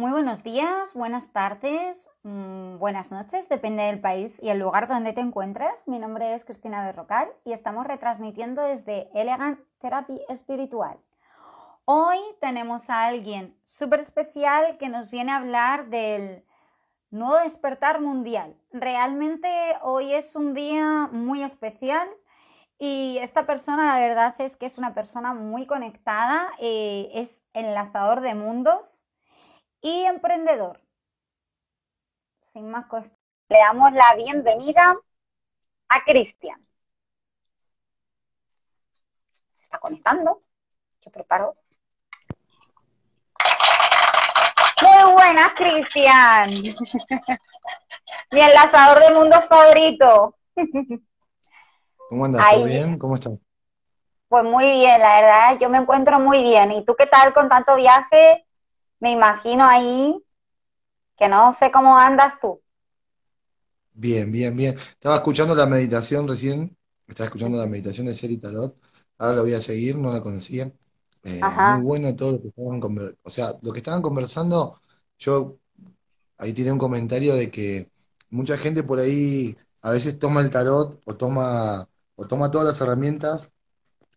Muy buenos días, buenas tardes, mm, buenas noches, depende del país y el lugar donde te encuentres. Mi nombre es Cristina Berrocal y estamos retransmitiendo desde Elegant Therapy Espiritual. Hoy tenemos a alguien súper especial que nos viene a hablar del nuevo despertar mundial. Realmente hoy es un día muy especial y esta persona la verdad es que es una persona muy conectada, eh, es enlazador de mundos y emprendedor. Sin más cosas, le damos la bienvenida a Cristian. Se está conectando. Yo preparo. Muy buenas, Cristian. Mi enlazador de mundo favorito. ¿Cómo andas? ¿Todo bien? ¿Cómo estás? Pues muy bien, la verdad, yo me encuentro muy bien. ¿Y tú qué tal con tanto viaje me imagino ahí que no sé cómo andas tú. Bien, bien, bien. Estaba escuchando la meditación recién, estaba escuchando la meditación de Seri Tarot, ahora la voy a seguir, no la conocía. Eh, muy bueno todo lo que estaban conversando, o sea, lo que estaban conversando, yo ahí tiene un comentario de que mucha gente por ahí a veces toma el tarot o toma, o toma todas las herramientas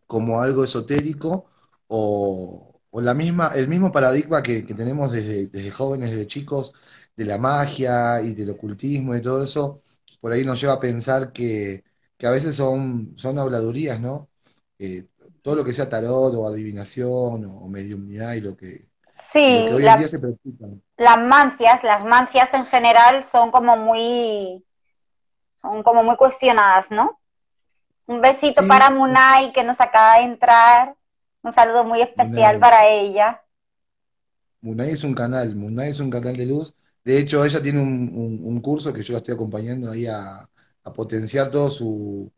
como algo esotérico o, o la misma, el mismo paradigma que, tenemos desde, jóvenes, desde chicos, de la magia y del ocultismo y todo eso, por ahí nos lleva a pensar que, a veces son, son habladurías, ¿no? Eh, todo lo que sea tarot o adivinación o, mediumnidad y lo que, sí, hoy en día se practica. Las mancias, las mancias en general son como muy, son como muy cuestionadas, ¿no? Un besito para Munay que nos acaba de entrar. Un saludo muy especial para ella. Munay es un canal, Munay es un canal de luz. De hecho, ella tiene un, curso que yo la estoy acompañando ahí a, potenciar todo su,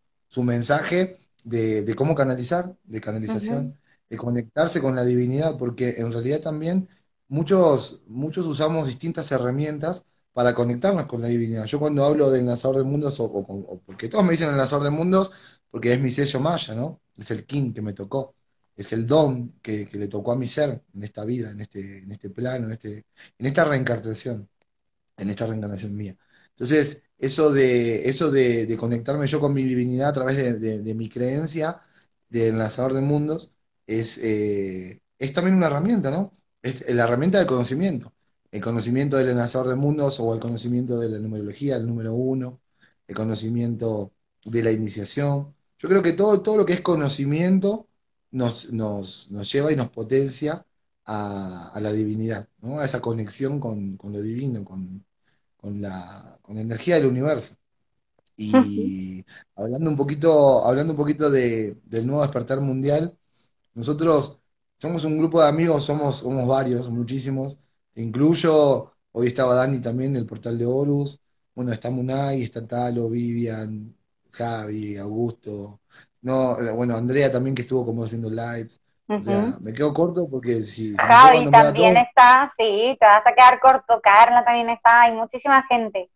mensaje de, cómo canalizar, de canalización, de conectarse con la divinidad, porque en realidad también muchos, muchos usamos distintas herramientas para conectarnos con la divinidad. Yo cuando hablo de enlazador de mundos, o, porque todos me dicen enlazador de mundos, porque es mi sello maya, ¿no? Es el king que me tocó es el don que, le tocó a mi ser en esta vida, en este, en este plano, en, este, en esta reencarnación, en esta reencarnación mía. Entonces, eso de, eso de, conectarme yo con mi divinidad a través de, mi creencia de enlazador de mundos, es, eh, es también una herramienta, ¿no? Es la herramienta del conocimiento. El conocimiento del enlazador de mundos o el conocimiento de la numerología, el número uno, el conocimiento de la iniciación. Yo creo que todo, todo lo que es conocimiento nos, nos, nos lleva y nos potencia a, la divinidad, ¿no? a esa conexión con, lo divino, con, la, con la energía del universo. Y hablando un poquito, hablando un poquito de, del nuevo despertar mundial, nosotros somos un grupo de amigos, somos, somos varios, muchísimos. Incluyo, hoy estaba Dani también en el portal de Horus, bueno, está Munay, está Talo, Vivian, Javi, Augusto, no, eh, bueno, Andrea también que estuvo como haciendo lives. O sea, me quedo corto porque si... Javi también está, sí, te vas a quedar corto. Carla también está, hay muchísima gente.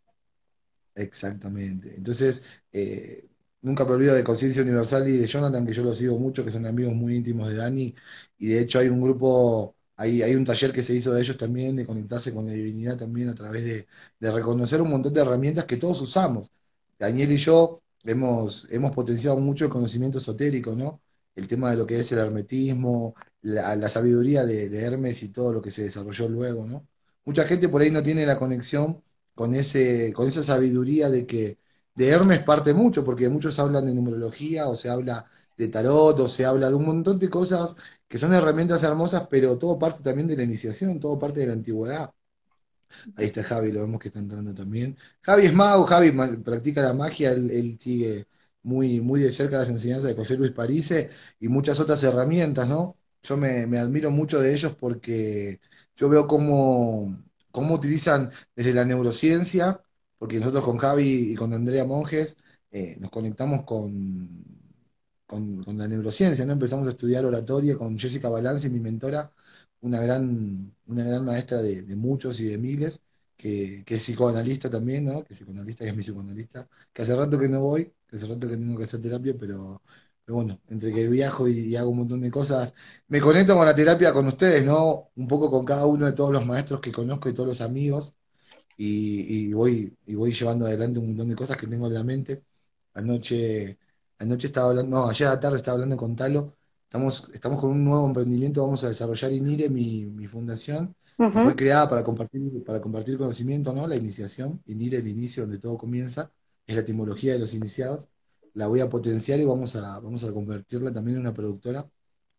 Exactamente. Entonces, eh, nunca me olvido de Conciencia Universal y de Jonathan, que yo lo sigo mucho, que son amigos muy íntimos de Dani. Y de hecho hay un grupo, hay, hay un taller que se hizo de ellos también, de conectarse con la divinidad también a través de, de reconocer un montón de herramientas que todos usamos. Daniel y yo hemos, hemos potenciado mucho el conocimiento esotérico, ¿no? El tema de lo que es el hermetismo, la, sabiduría de, Hermes y todo lo que se desarrolló luego, ¿no? Mucha gente por ahí no tiene la conexión con, ese, con esa sabiduría de que de Hermes parte mucho, porque muchos hablan de numerología o se habla de tarot o se habla de un montón de cosas que son herramientas hermosas, pero todo parte también de la iniciación, todo parte de la antigüedad. Ahí está Javi, lo vemos que está entrando también. Javi es mago, Javi practica la magia, él, sigue muy, muy de cerca las enseñanzas de José Luis Parise y muchas otras herramientas, ¿no? Yo me, admiro mucho de ellos porque yo veo cómo, cómo utilizan desde la neurociencia, porque nosotros con Javi y con Andrea Monjes eh, nos conectamos con, con, con, la neurociencia, ¿no? Empezamos a estudiar oratoria con Jessica Balance, mi mentora, una gran, una gran maestra de, muchos y de miles, que, es psicoanalista también, ¿no? Que es psicoanalista, que es mi psicoanalista, que hace rato que no voy, que hace rato que tengo que hacer terapia, pero, pero bueno, entre que viajo y, hago un montón de cosas, me conecto con la terapia con ustedes, ¿no? Un poco con cada uno de todos los maestros que conozco y todos los amigos, y, voy, y voy llevando adelante un montón de cosas que tengo en la mente. Anoche, anoche estaba hablando, no, ayer a la tarde estaba hablando con Talo, estamos, estamos con un nuevo emprendimiento, vamos a desarrollar INIRE, mi, mi fundación, que fue creada para compartir, para compartir conocimiento, ¿no? La iniciación, INIRE, el inicio donde todo comienza, es la etimología de los iniciados la voy a potenciar y vamos a, vamos a convertirla también en una productora.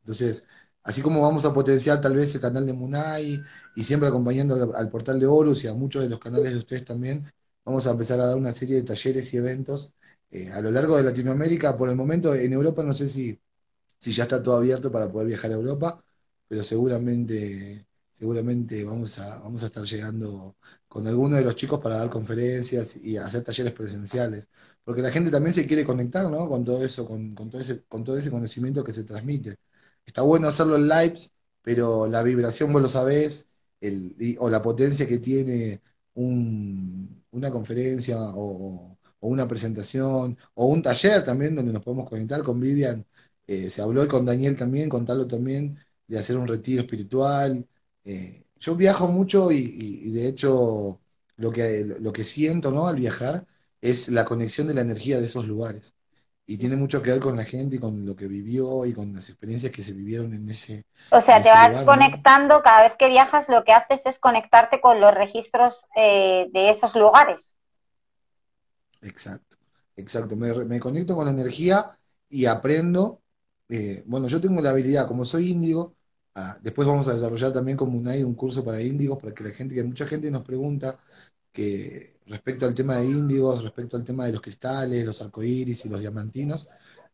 Entonces, así como vamos a potenciar tal vez el canal de Munay y siempre acompañando al, portal de Horus y a muchos de los canales de ustedes también, vamos a empezar a dar una serie de talleres y eventos eh, a lo largo de Latinoamérica. Por el momento en Europa no sé si, si ya está todo abierto para poder viajar a Europa, pero seguramente seguramente vamos a, vamos a estar llegando con algunos de los chicos para dar conferencias y hacer talleres presenciales, porque la gente también se quiere conectar, ¿no? Con todo eso, con, todo ese, con todo ese conocimiento que se transmite. Está bueno hacerlo en lives, pero la vibración vos lo sabés, el, o la potencia que tiene una conferencia o, una presentación o un taller también donde nos podemos conectar con Vivian. Eh, se habló con Daniel también, con Talo también, de hacer un retiro espiritual, eh, yo viajo mucho y, de hecho lo que, lo que siento ¿no? al viajar es la conexión de la energía de esos lugares. Y tiene mucho que ver con la gente y con lo que vivió y con las experiencias que se vivieron en ese. O sea, te vas conectando, cada vez que viajas lo que haces es conectarte con los registros eh, de esos lugares. Exacto, exacto. Me, conecto con la energía y aprendo. Eh, bueno, yo tengo la habilidad, como soy índigo, Ah, después vamos a desarrollar también como UNAI un curso para índigos, para que la gente, que mucha gente nos pregunta que respecto al tema de índigos, respecto al tema de los cristales, los arcoíris y los diamantinos,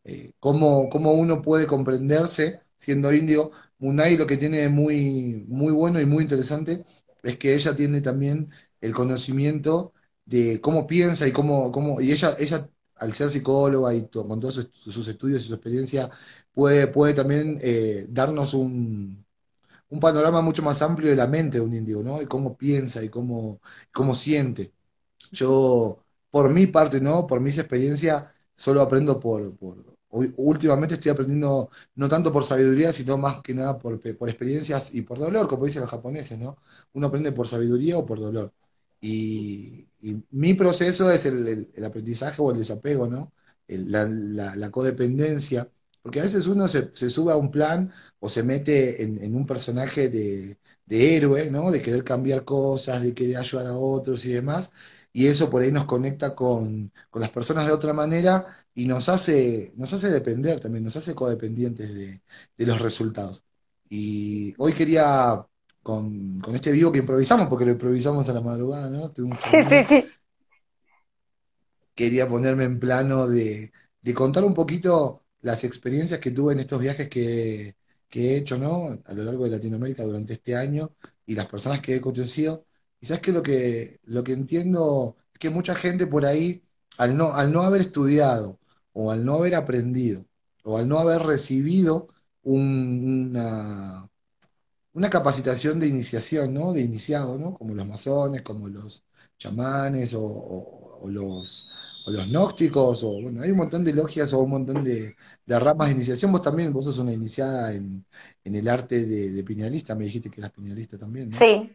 eh, cómo, uno puede comprenderse siendo índigo. Munay lo que tiene muy, muy bueno y muy interesante es que ella tiene también el conocimiento de cómo piensa y cómo, cómo y ella, ella al ser psicóloga y con todos sus, estudios y su experiencia, puede, puede también eh, darnos un, un, panorama mucho más amplio de la mente de un índigo, ¿no? Y cómo piensa y cómo, cómo siente. Yo, por mi parte, ¿no? Por mis experiencias, solo aprendo por, últimamente estoy aprendiendo no tanto por sabiduría, sino más que nada por, por experiencias y por dolor, como dicen los japoneses, ¿no? Uno aprende por sabiduría o por dolor. Y, mi proceso es el, aprendizaje o el desapego, ¿no? la, codependencia, porque a veces uno se, sube a un plan o se mete en, un personaje de, héroe, ¿no? De querer cambiar cosas, de querer ayudar a otros y demás, y eso por ahí nos conecta con, las personas de otra manera y nos hace, nos hace depender también, nos hace codependientes de, de los resultados. Y hoy quería con, este vivo que improvisamos, porque lo improvisamos a la madrugada, ¿no? Sí, sí, sí. Quería ponerme en plano de, contar un poquito las experiencias que tuve en estos viajes que, he hecho, ¿no? A lo largo de Latinoamérica durante este año y las personas que he conocido. Y sabes que lo que, lo que entiendo es que mucha gente por ahí, al no, al no haber estudiado, o al no haber aprendido, o al no haber recibido una, una capacitación de iniciación, ¿no? De iniciado, ¿no? Como los masones, como los chamanes o, los, los gnósticos, o bueno, hay un montón de logias o un montón de, ramas de iniciación. Vos también, vos sos una iniciada en, el arte de, piñalista, me dijiste que eras piñalista también, ¿no? Sí.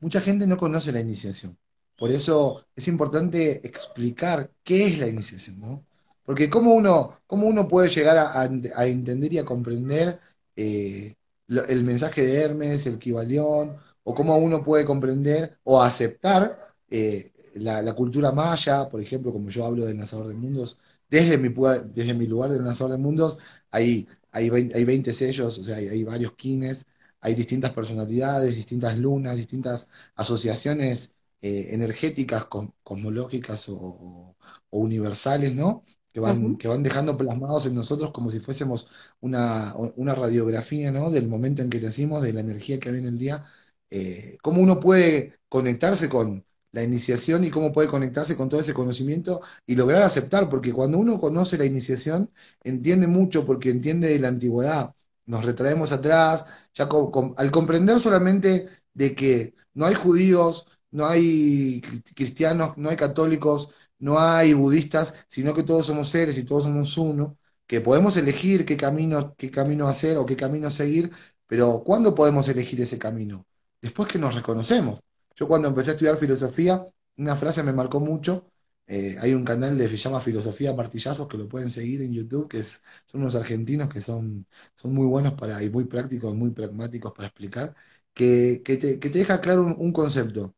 Mucha gente no conoce la iniciación. Por eso es importante explicar qué es la iniciación, ¿no? Porque cómo uno, cómo uno puede llegar a entender y a comprender eh, el mensaje de Hermes, el Kibalión, o cómo uno puede comprender o aceptar eh, la, cultura maya, por ejemplo, como yo hablo del Lanzador de Mundos, desde mi, desde mi lugar del Lanzador de Mundos hay, hay, 20, hay 20 sellos, o sea, hay, varios kines, hay distintas personalidades, distintas lunas, distintas asociaciones eh, energéticas, cosmológicas o, universales, ¿no? Que van, que van dejando plasmados en nosotros como si fuésemos una, radiografía ¿no? del momento en que nacimos, de la energía que hay en el día, eh, cómo uno puede conectarse con la iniciación y cómo puede conectarse con todo ese conocimiento y lograr aceptar, porque cuando uno conoce la iniciación, entiende mucho porque entiende de la antigüedad, nos retraemos atrás, ya al comprender solamente de que no hay judíos, no hay cristianos, no hay católicos, no hay budistas, sino que todos somos seres y todos somos uno, que podemos elegir qué camino, qué camino hacer o qué camino seguir, pero ¿cuándo podemos elegir ese camino? Después que nos reconocemos. Yo cuando empecé a estudiar filosofía, una frase me marcó mucho. Eh, hay un canal que se llama Filosofía Martillazos que lo pueden seguir en YouTube, que son unos argentinos que son, son muy buenos para, y muy prácticos, muy pragmáticos para explicar, que, te, deja claro un, concepto.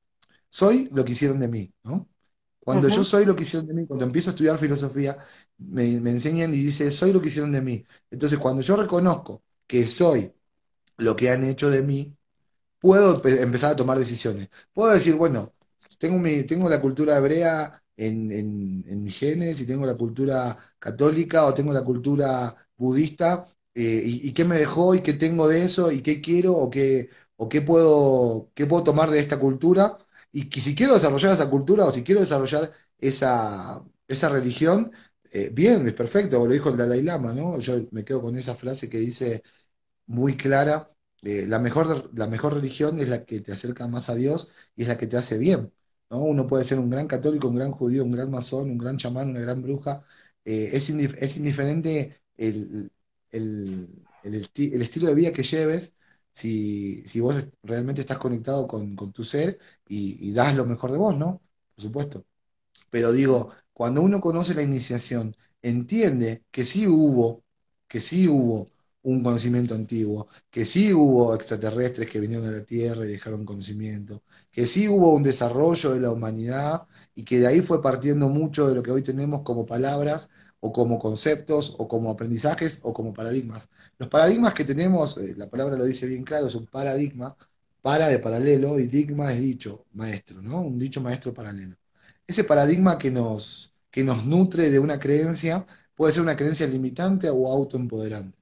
Soy lo que hicieron de mí, ¿no? Cuando yo soy lo que hicieron de mí, cuando empiezo a estudiar filosofía, me, me enseñan y dice, soy lo que hicieron de mí. Entonces, cuando yo reconozco que soy lo que han hecho de mí, puedo empezar a tomar decisiones. Puedo decir, bueno, tengo, mi, tengo la cultura hebrea en, en, mis genes y tengo la cultura católica o tengo la cultura budista eh, y, qué me dejó y qué tengo de eso y qué quiero o qué, o qué puedo, qué puedo tomar de esta cultura y que si quiero desarrollar esa cultura o si quiero desarrollar esa, esa religión, eh, bien, es perfecto, lo dijo el Dalai Lama, ¿no? Yo me quedo con esa frase que dice muy clara, eh, la, mejor, la mejor religión es la que te acerca más a Dios y es la que te hace bien. ¿no? Uno puede ser un gran católico, un gran judío, un gran masón, un gran chamán, una gran bruja. Eh, es, es, indiferente el, el, el, estilo de vida que lleves si, si vos realmente estás conectado con, con tu ser y, das lo mejor de vos, ¿no? Por supuesto. Pero digo, cuando uno conoce la iniciación, entiende que sí hubo, que sí hubo un conocimiento antiguo, que sí hubo extraterrestres que vinieron a la Tierra y dejaron conocimiento, que sí hubo un desarrollo de la humanidad y que de ahí fue partiendo mucho de lo que hoy tenemos como palabras o como conceptos o como aprendizajes o como paradigmas. Los paradigmas que tenemos, eh, la palabra lo dice bien claro, es un paradigma, para de paralelo y digma es dicho maestro, ¿no? Un dicho maestro paralelo. Ese paradigma que nos, que nos nutre de una creencia puede ser una creencia limitante o autoempoderante.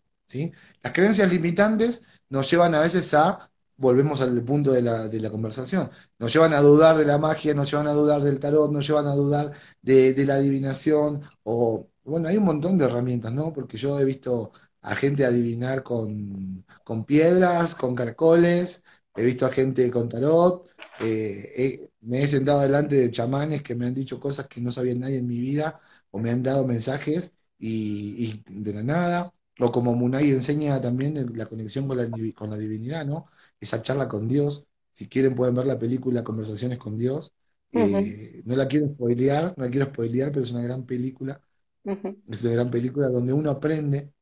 Las creencias limitantes nos llevan a veces a, volvemos al punto de la, conversación, nos llevan a dudar de la magia, nos llevan a dudar del tarot, nos llevan a dudar de, la adivinación, o bueno, hay un montón de herramientas, ¿no? Porque yo he visto a gente adivinar con, piedras, con caracoles, he visto a gente con tarot, eh, me he sentado delante de chamanes que me han dicho cosas que no sabía nadie en mi vida, o me han dado mensajes y de la nada o como Munay enseña también la conexión con la, con la divinidad, ¿no? Esa charla con Dios. Si quieren pueden ver la película Conversaciones con Dios. Eh, no la quiero spoilear, no la quiero spoilear, pero es una gran película. Es una gran película donde uno aprende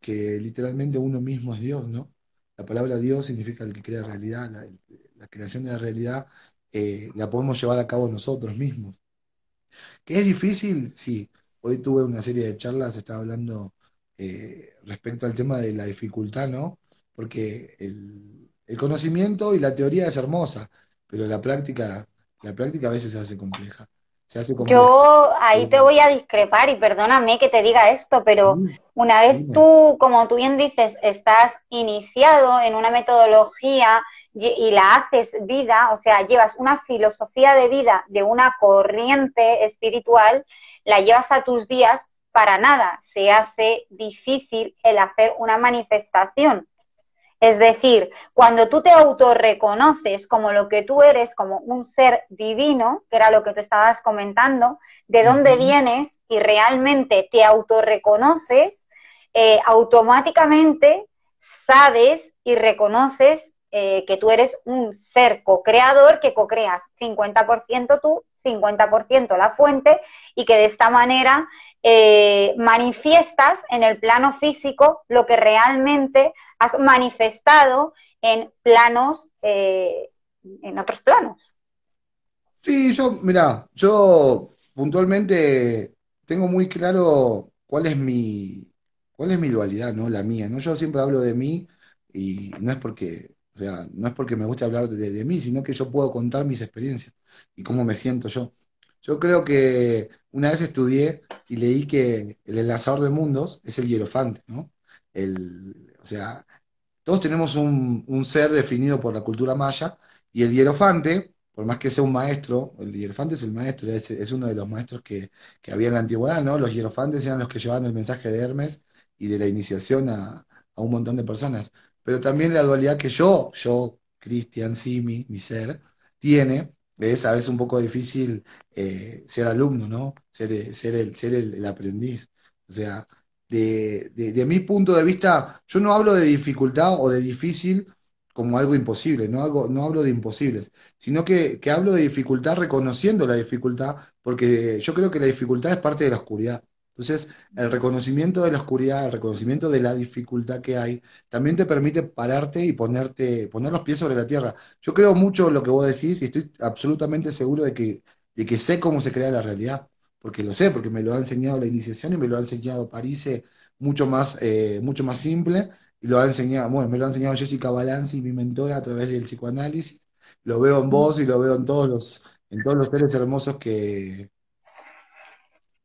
que literalmente uno mismo es Dios, ¿no? La palabra Dios significa el que crea realidad, la, creación de la realidad eh, la podemos llevar a cabo nosotros mismos. ¿Que es difícil? Sí. Hoy tuve una serie de charlas, estaba hablando eh, respecto al tema de la dificultad, ¿no? Porque el, conocimiento y la teoría es hermosa, pero la práctica, la práctica a veces se hace compleja. Se hace Yo ahí te voy a discrepar y perdóname que te diga esto, pero una vez tú, como tú bien dices, estás iniciado en una metodología y la haces vida, o sea, llevas una filosofía de vida de una corriente espiritual, la llevas a tus días, para nada se hace difícil el hacer una manifestación. Es decir, cuando tú te autorreconoces como lo que tú eres, como un ser divino, que era lo que te estabas comentando, de dónde vienes y realmente te autorreconoces, eh, automáticamente sabes y reconoces eh, que tú eres un ser co-creador, que co-creas 50% tú, 50% la fuente, y que de esta manera eh, manifiestas en el plano físico lo que realmente has manifestado en planos, eh, en otros planos. Sí, yo, mira, yo puntualmente tengo muy claro cuál es mi, cuál es mi dualidad, ¿no? La mía, ¿no? Yo siempre hablo de mí y no es porque, o sea, no es porque me guste hablar de, mí, sino que yo puedo contar mis experiencias y cómo me siento yo. Yo creo que una vez estudié y leí que el enlazador de mundos es el hierofante, ¿no? El, o sea, todos tenemos un, ser definido por la cultura maya y el hierofante, por más que sea un maestro, el hierofante es el maestro, es, uno de los maestros que, había en la antigüedad, ¿no? Los hierofantes eran los que llevaban el mensaje de Hermes y de la iniciación a, a un montón de personas. Pero también la dualidad que yo, yo, Cristian Simi, mi ser, tiene es a veces un poco difícil eh, ser alumno, ¿no? Ser, eh, ser, el, ser el, aprendiz. O sea, de, de, mi punto de vista, yo no hablo de dificultad o de difícil como algo imposible, no, algo, no hablo de imposibles, sino que, que hablo de dificultad reconociendo la dificultad, porque yo creo que la dificultad es parte de la oscuridad. Entonces, el reconocimiento de la oscuridad, el reconocimiento de la dificultad que hay, también te permite pararte y ponerte, poner los pies sobre la tierra. Yo creo mucho en lo que vos decís y estoy absolutamente seguro de que, de que sé cómo se crea la realidad, porque lo sé, porque me lo ha enseñado la iniciación y me lo ha enseñado París eh, mucho más, eh, mucho más simple, y lo ha enseñado, bueno, me lo ha enseñado Jessica Balanzi, mi mentora, a través del psicoanálisis. Lo veo en vos y lo veo en todos los, en todos los seres hermosos que,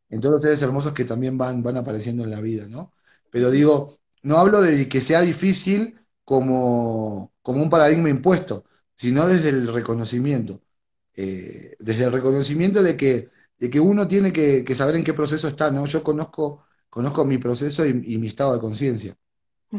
en todos los seres hermosos que también van, van apareciendo en la vida, ¿no? Pero digo, no hablo de que sea difícil como, como un paradigma impuesto, sino desde el reconocimiento. Eh, desde el reconocimiento de que, de que uno tiene que, saber en qué proceso está, ¿no? Yo conozco, conozco mi proceso y, mi estado de conciencia.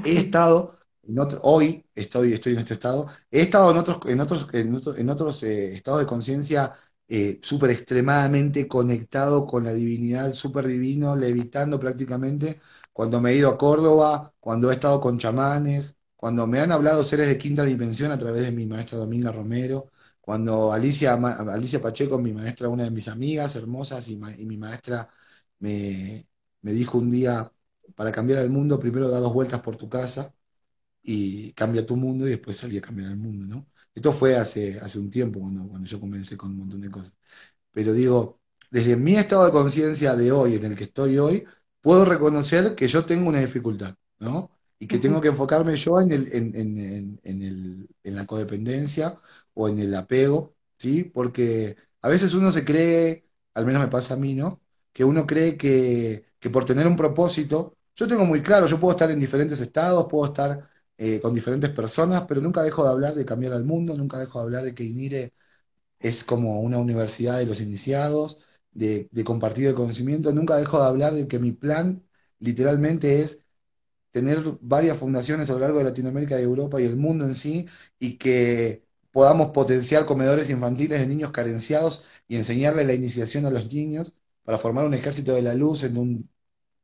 He estado, en hoy estoy, estoy en este estado, he estado en otros, en otros, en otros, eh, estados de conciencia eh, súper extremadamente conectado con la divinidad, súper divino, levitando prácticamente, cuando me he ido a Córdoba, cuando he estado con chamanes, cuando me han hablado seres de quinta dimensión a través de mi maestra Dominga Romero, cuando Alicia, Alicia Pacheco, mi maestra, una de mis amigas hermosas, y, mi maestra me, me dijo un día, para cambiar el mundo, primero da dos vueltas por tu casa y cambia tu mundo y después salí a cambiar el mundo, ¿no? Esto fue hace, hace un tiempo cuando, cuando yo comencé con un montón de cosas. Pero digo, desde mi estado de conciencia de hoy, en el que estoy hoy, puedo reconocer que yo tengo una dificultad, ¿no? Y que tengo que enfocarme yo en, el, en, el, en la codependencia o en el apego, ¿sí? Porque a veces uno se cree, al menos me pasa a mí, ¿no? Que uno cree que, que por tener un propósito, yo tengo muy claro, yo puedo estar en diferentes estados, puedo estar eh, con diferentes personas, pero nunca dejo de hablar de cambiar al mundo, nunca dejo de hablar de que INIRE es como una universidad de los iniciados, de, compartir el conocimiento, nunca dejo de hablar de que mi plan literalmente es tener varias fundaciones a lo largo de Latinoamérica y Europa y el mundo en sí, y que podamos potenciar comedores infantiles de niños carenciados y enseñarle la iniciación a los niños para formar un ejército de la luz en un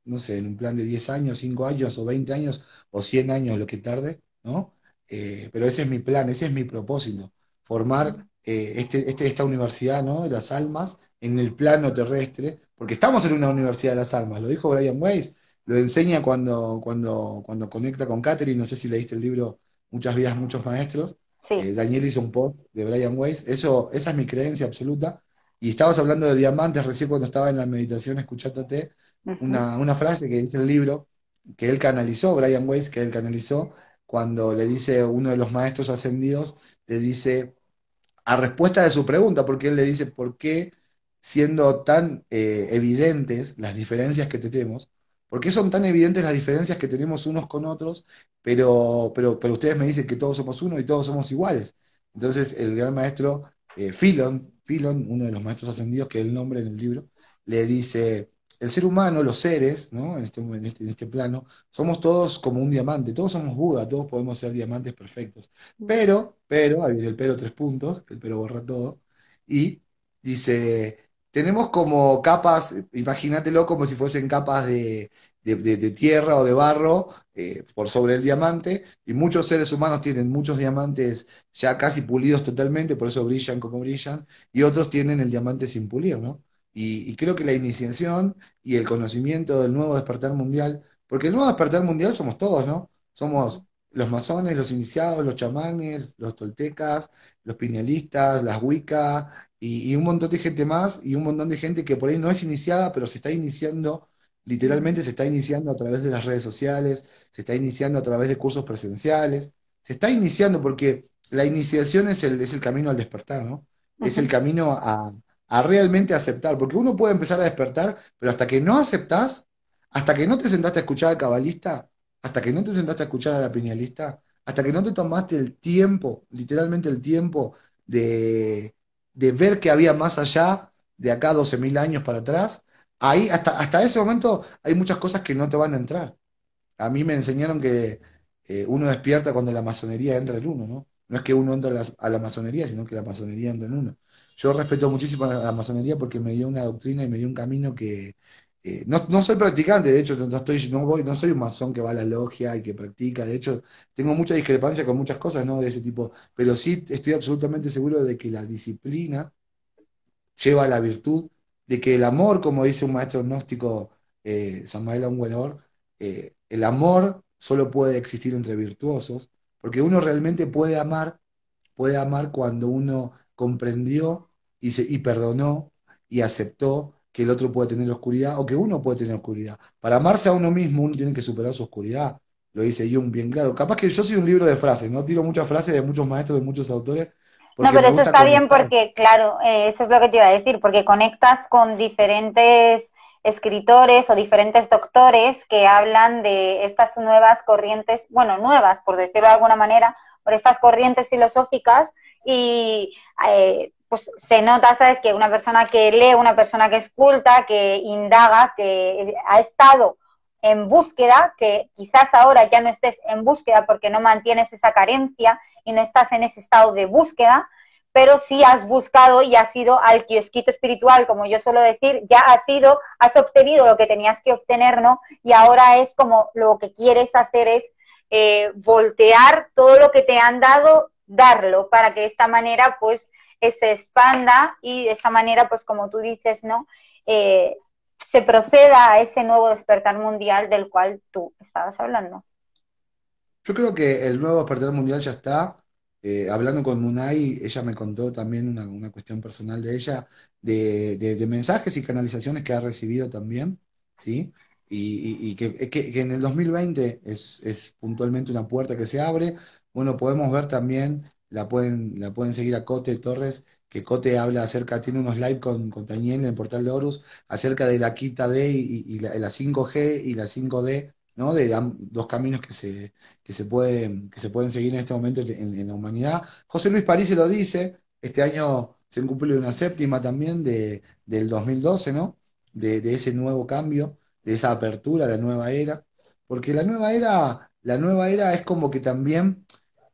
no sé, en un plan de 10 años, 5 años o 20 años o 100 años, lo que tarde, ¿no? Eh, pero ese es mi plan, ese es mi propósito, formar eh, este, este, esta universidad, ¿no? De las almas en el plano terrestre, porque estamos en una universidad de las almas, lo dijo Brian Weiss, lo enseña cuando, cuando, cuando conecta con Catherine, no sé si leíste el libro Muchas vidas, muchos maestros, eh, Daniel hizo un post de Brian Weiss, eso, esa es mi creencia absoluta, y estabas hablando de diamantes recién cuando estaba en la meditación escuchándote, una, frase que dice el libro, que él canalizó, Brian Weiss, que él canalizó, cuando le dice uno de los maestros ascendidos, le dice, a respuesta de su pregunta, porque él le dice, ¿por qué siendo tan eh, evidentes las diferencias que tenemos? ¿Por qué son tan evidentes las diferencias que tenemos unos con otros, pero, pero, pero ustedes me dicen que todos somos uno y todos somos iguales? Entonces el gran maestro eh, Philon, uno de los maestros ascendidos que él nombra en el libro, le dice, el ser humano, los seres, ¿no? En este, este, en este, plano, somos todos como un diamante, todos somos Buda, todos podemos ser diamantes perfectos. Pero, pero, ahí viene el pero tres puntos, el pero borra todo, y dice, tenemos como capas, imagínatelo como si fuesen capas de, tierra o de barro eh, por sobre el diamante, y muchos seres humanos tienen muchos diamantes ya casi pulidos totalmente, por eso brillan como brillan, y otros tienen el diamante sin pulir, ¿no? Y, creo que la iniciación y el conocimiento del nuevo despertar mundial, porque el nuevo despertar mundial somos todos, ¿no? Somos los masones, los iniciados, los chamanes, los toltecas, los pinealistas, las wicca y, un montón de gente más y un montón de gente que por ahí no es iniciada, pero se está iniciando, literalmente se está iniciando a través de las redes sociales, se está iniciando a través de cursos presenciales, se está iniciando porque la iniciación es el, es el camino al despertar, ¿no? Es el camino a, a realmente aceptar, porque uno puede empezar a despertar, pero hasta que no aceptás, hasta que no te sentaste a escuchar al cabalista, hasta que no te sentaste a escuchar a la piñalista, hasta que no te tomaste el tiempo, literalmente el tiempo de, ver que había más allá de acá 12.000 años para atrás, ahí hasta, hasta ese momento hay muchas cosas que no te van a entrar. A mí me enseñaron que eh, uno despierta cuando la masonería entra en uno, ¿no? No es que uno entra a la, a la masonería, sino que la masonería entra en uno. Yo respeto muchísimo a la masonería porque me dio una doctrina y me dio un camino que eh, no, no, soy practicante, de hecho, no, estoy, no, voy, no soy un masón que va a la logia y que practica, de hecho, tengo mucha discrepancia con muchas cosas, ¿no? De ese tipo, pero sí estoy absolutamente seguro de que la disciplina lleva a la virtud, de que el amor, como dice un maestro gnóstico, eh, Samuel Unwenor, eh, el amor solo puede existir entre virtuosos, porque uno realmente puede amar, puede amar cuando uno comprendió y, se, y perdonó y aceptó que el otro puede tener oscuridad o que uno puede tener oscuridad. Para amarse a uno mismo uno tiene que superar su oscuridad, lo dice Jung bien claro. Capaz que yo soy un libro de frases, no tiro muchas frases de muchos maestros, de muchos autores. No, pero eso está bien porque, claro, eh, eso es lo que te iba a decir, porque conectas con diferentes escritores o diferentes doctores que hablan de estas nuevas corrientes, bueno, nuevas, por decirlo de alguna manera, por estas corrientes filosóficas y eh, pues se nota, ¿sabes? Que una persona que lee, una persona que esculta, que indaga, que ha estado en búsqueda, que quizás ahora ya no estés en búsqueda porque no mantienes esa carencia y no estás en ese estado de búsqueda, pero sí has buscado y has ido al kiosquito espiritual, como yo suelo decir, ya has ido, has obtenido lo que tenías que obtener, ¿no? Y ahora es como lo que quieres hacer es eh, voltear todo lo que te han dado, darlo, para que de esta manera, pues, se expanda y de esta manera, pues, como tú dices, ¿no? Eh, se proceda a ese nuevo despertar mundial del cual tú estabas hablando. Yo creo que el nuevo despertar mundial ya está, eh, hablando con Munay, ella me contó también una, cuestión personal de ella, de, mensajes y canalizaciones que ha recibido también, ¿sí? Y, que, en el 2020 es, puntualmente una puerta que se abre. Bueno, podemos ver también, la pueden, la pueden seguir a Cote Torres, que Cote habla acerca, tiene unos live con, con Daniel en el portal de Horus, acerca de la quita D y, la 5G y la 5D, ¿no? de dos caminos que se, que se, pueden, que se pueden seguir en este momento en, la humanidad. José Luis París se lo dice, este año se cumple una séptima también de, del 2012, ¿no? De, ese nuevo cambio, de esa apertura, la nueva era, porque la nueva era, la nueva era es como que también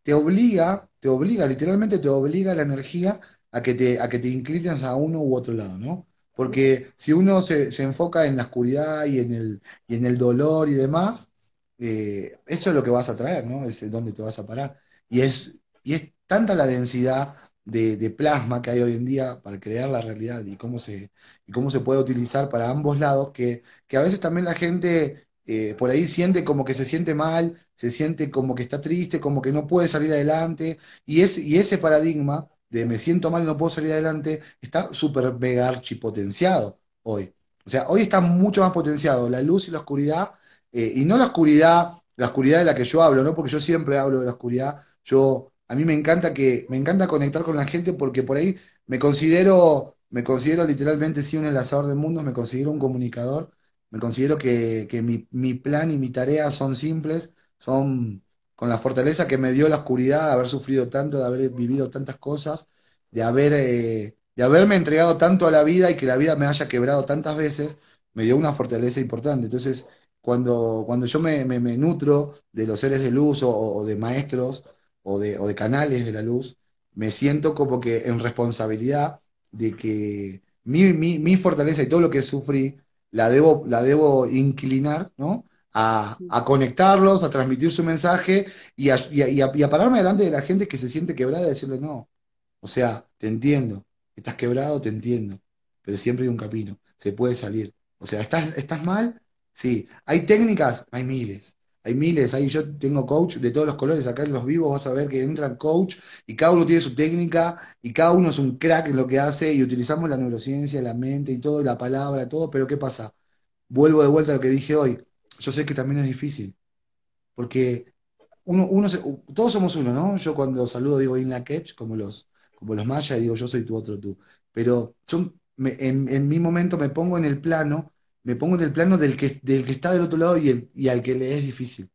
te obliga, te obliga, literalmente te obliga la energía a que te, a que te inclines a uno u otro lado, ¿no? Porque si uno se, enfoca en la oscuridad y en el, y en el dolor y demás, eh, eso es lo que vas a traer, ¿no? Es donde te vas a parar. Y es, y es tanta la densidad de, plasma que hay hoy en día para crear la realidad y cómo se, cómo se puede utilizar para ambos lados, que, a veces también la gente eh, por ahí siente como que se siente mal, se siente como que está triste, como que no puede salir adelante, y, es, y ese paradigma de me siento mal y no puedo salir adelante, está súper mega archipotenciado hoy. O sea, hoy está mucho más potenciado la luz y la oscuridad, eh, y no la oscuridad, la oscuridad de la que yo hablo, ¿no? Porque yo siempre hablo de la oscuridad. Yo, a mí me encanta que, me encanta conectar con la gente porque por ahí me considero, me considero literalmente sí un enlazador de mundos, me considero un comunicador, me considero que, que mi, mi plan y mi tarea son simples, son con la fortaleza que me dio la oscuridad de haber sufrido tanto, de haber vivido tantas cosas, de, haber, eh, de haberme entregado tanto a la vida y que la vida me haya quebrado tantas veces, me dio una fortaleza importante. Entonces, cuando, cuando yo me, nutro de los seres de luz o, de maestros o de, o de canales de la luz, me siento como que en responsabilidad de que mi, mi, mi fortaleza y todo lo que sufrí la debo, la debo inclinar, ¿no? A, conectarlos, a transmitir su mensaje y a, y, pararme delante de la gente que se siente quebrada y decirle no. O sea, te entiendo, estás quebrado, te entiendo, pero siempre hay un camino, se puede salir. O sea, ¿estás, estás mal? Sí. ¿Hay técnicas? Hay miles. Hay miles, ahí yo tengo coach de todos los colores, acá en los vivos vas a ver que entran coach y cada uno tiene su técnica y cada uno es un crack en lo que hace y utilizamos la neurociencia, la mente y todo, la palabra, todo, pero ¿qué pasa? Vuelvo de vuelta a lo que dije hoy, yo sé que también es difícil, porque uno, todos somos uno, ¿no? Yo cuando saludo digo in la catch, como los, como los mayas, digo yo soy tu otro tú. Pero en, mi momento me pongo en el plano, me pongo en el plano del que, del que está del otro lado y, el, y al que le es difícil.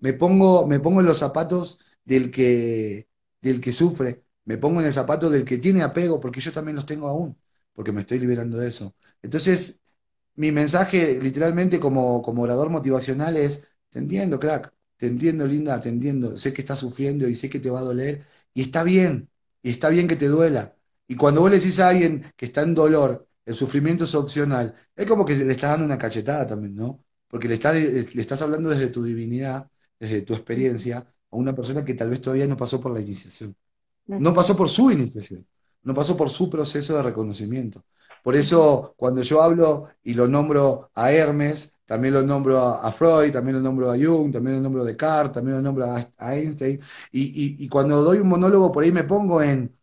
Me pongo, me pongo en los zapatos del que, del que sufre, me pongo en el zapato del que tiene apego, porque yo también los tengo aún, porque me estoy liberando de eso. Entonces, mi mensaje literalmente como, como orador motivacional es, te entiendo, crack, te entiendo, linda, te entiendo, sé que estás sufriendo y sé que te va a doler, y está bien, y está bien que te duela, Y cuando vos le decís a alguien que está en dolor, el sufrimiento es opcional, es como que le estás dando una cachetada también, ¿no? Porque le estás, le estás hablando desde tu divinidad, desde tu experiencia, a una persona que tal vez todavía no pasó por la iniciación. No pasó por su iniciación, no pasó por su proceso de reconocimiento. Por eso, cuando yo hablo y lo nombro a Hermes, también lo nombro a, Freud, también lo nombro a Jung, también lo nombro a Descartes, también lo nombro a, Einstein, y, cuando doy un monólogo por ahí me pongo en,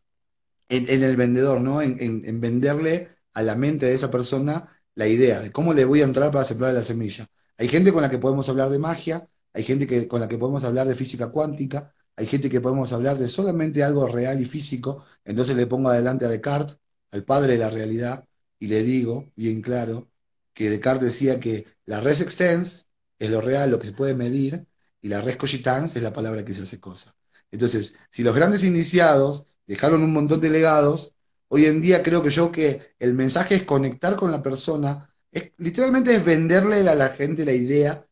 en, el vendedor, ¿no? En, venderle a la mente de esa persona la idea de cómo le voy a entrar para sembrar la semilla. Hay gente con la que podemos hablar de magia, hay gente con la que podemos hablar de física cuántica, hay gente que podemos hablar de solamente algo real y físico, entonces le pongo adelante a Descartes, al padre de la realidad, y le digo bien claro que Descartes decía que la res extens es lo real, lo que se puede medir, y la res cogitans es la palabra que se hace cosa. Entonces, si los grandes iniciados dejaron un montón de legados, hoy en día creo que yo que el mensaje es conectar con la persona, es, literalmente es venderle a la gente la idea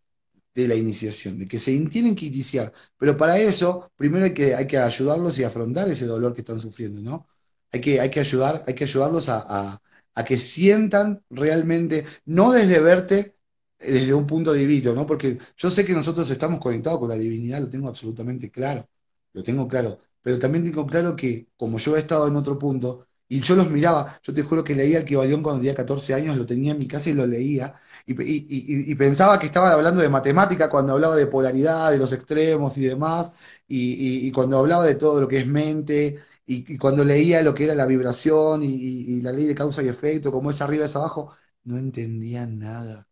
de la iniciación, de que se tienen que iniciar. Pero para eso, primero hay que, hay que ayudarlos y afrontar ese dolor que están sufriendo, ¿no? Hay que, hay que, ayudar, hay que ayudarlos a, a que sientan realmente, no desde verte eh, desde un punto divino, ¿no? Porque yo sé que nosotros estamos conectados con la divinidad, lo tengo absolutamente claro, lo tengo claro, pero también tengo claro que como yo he estado en otro punto, y yo los miraba, yo te juro que leía el Kibalión cuando tenía 14 años, lo tenía en mi casa y lo leía, y, pensaba que estaba hablando de matemática cuando hablaba de polaridad, de los extremos y demás, y, cuando hablaba de todo lo que es mente, y, cuando leía lo que era la vibración y, la ley de causa y efecto, como es arriba es abajo, no entendía nada.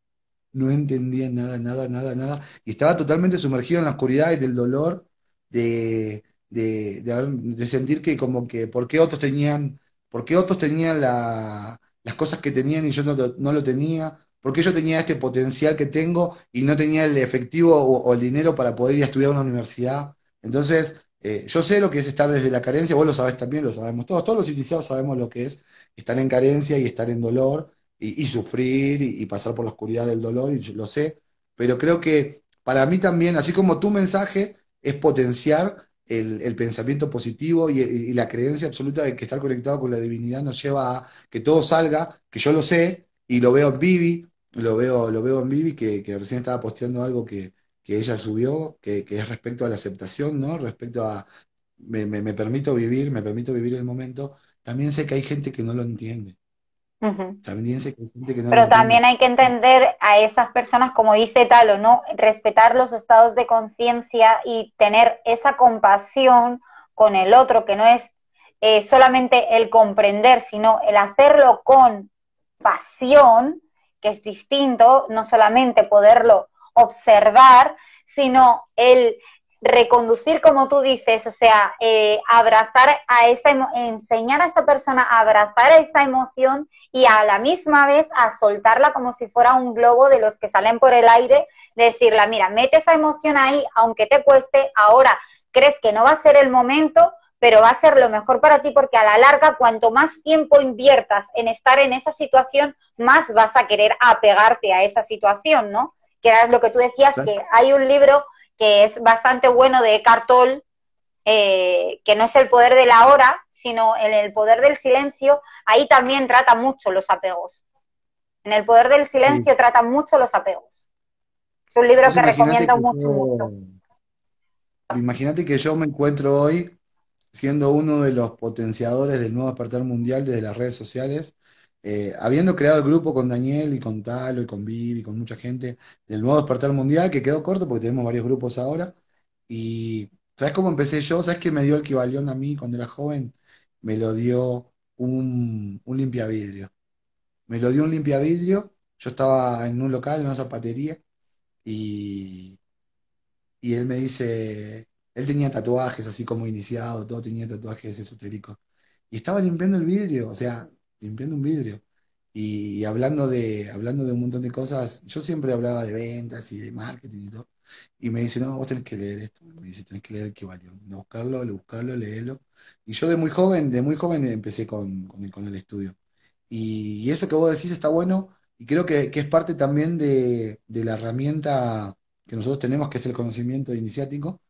No entendía nada, nada, nada, nada. Y estaba totalmente sumergido en la oscuridad y del dolor de, de, sentir que como que, ¿por qué otros tenían, por qué otros tenían la, las cosas que tenían y yo no, no lo tenía? ¿Por qué yo tenía este potencial que tengo y no tenía el efectivo o, o el dinero para poder ir a estudiar a una universidad? Entonces, eh, yo sé lo que es estar desde la carencia, vos lo sabés también, lo sabemos todos, todos los iniciados sabemos lo que es estar en carencia y estar en dolor y, sufrir y, pasar por la oscuridad del dolor, y yo lo sé, pero creo que para mí también, así como tu mensaje, es potenciar el, pensamiento positivo y, la creencia absoluta de que estar conectado con la divinidad nos lleva a que todo salga, que yo lo sé y lo veo en Vivi, lo veo, lo veo en Vivi, que, que recién estaba posteando algo que, que ella subió, que, es respecto a la aceptación, ¿no? Respecto a me, permito vivir, me permito vivir el momento, también sé que hay gente que no lo entiende. También sé que hay gente que no Pero también hay que entender a esas personas, como dice Talo, ¿no? Respetar los estados de conciencia y tener esa compasión con el otro, que no es eh, solamente el comprender, sino el hacerlo con pasión, que es distinto, no solamente poderlo observar, sino el reconducir, como tú dices, o sea, eh, abrazar a esa, enseñar a esa persona a abrazar esa emoción y a la misma vez a soltarla como si fuera un globo de los que salen por el aire, decirle, mira, mete esa emoción ahí, aunque te cueste, ahora crees que no va a ser el momento, pero va a ser lo mejor para ti porque a la larga, cuanto más tiempo inviertas en estar en esa situación, más vas a querer apegarte a esa situación, ¿no? Que era lo que tú decías, que hay un libro que es bastante bueno de Eckhart Tolle, eh, que no es el poder de la hora, sino en el poder del silencio, ahí también trata mucho los apegos. En el poder del silencio trata mucho los apegos. Es un libro que recomiendo mucho, mucho. Imagínate que yo me encuentro hoy siendo uno de los potenciadores del nuevo despertar mundial desde las redes sociales, eh, habiendo creado el grupo con Daniel y con Talo y con Vivi, con mucha gente del nuevo despertar mundial, que quedó corto porque tenemos varios grupos ahora. Y ¿sabes cómo empecé yo? ¿Sabes qué me dio el Kibalión a mí cuando era joven? Me lo dio un, un limpiavidrio. Me lo dio un limpiavidrio. Yo estaba en un local, en una zapatería, y, y él me dice, él tenía tatuajes así como iniciado, todo tenía tatuajes esotéricos. Y estaba limpiando el vidrio, o sea, limpiando un vidrio. Y, hablando de, hablando de un montón de cosas, yo siempre hablaba de ventas y de marketing y todo. Y me dice, no, vos tenés que leer esto. Me dice, tenés que leer el Kibalión. Buscarlo, buscarlo, leerlo. Y yo de muy joven, de muy joven empecé con, con, el, estudio. Y, eso que vos decís está bueno. Y creo que, es parte también de, la herramienta que nosotros tenemos, que es el conocimiento iniciático,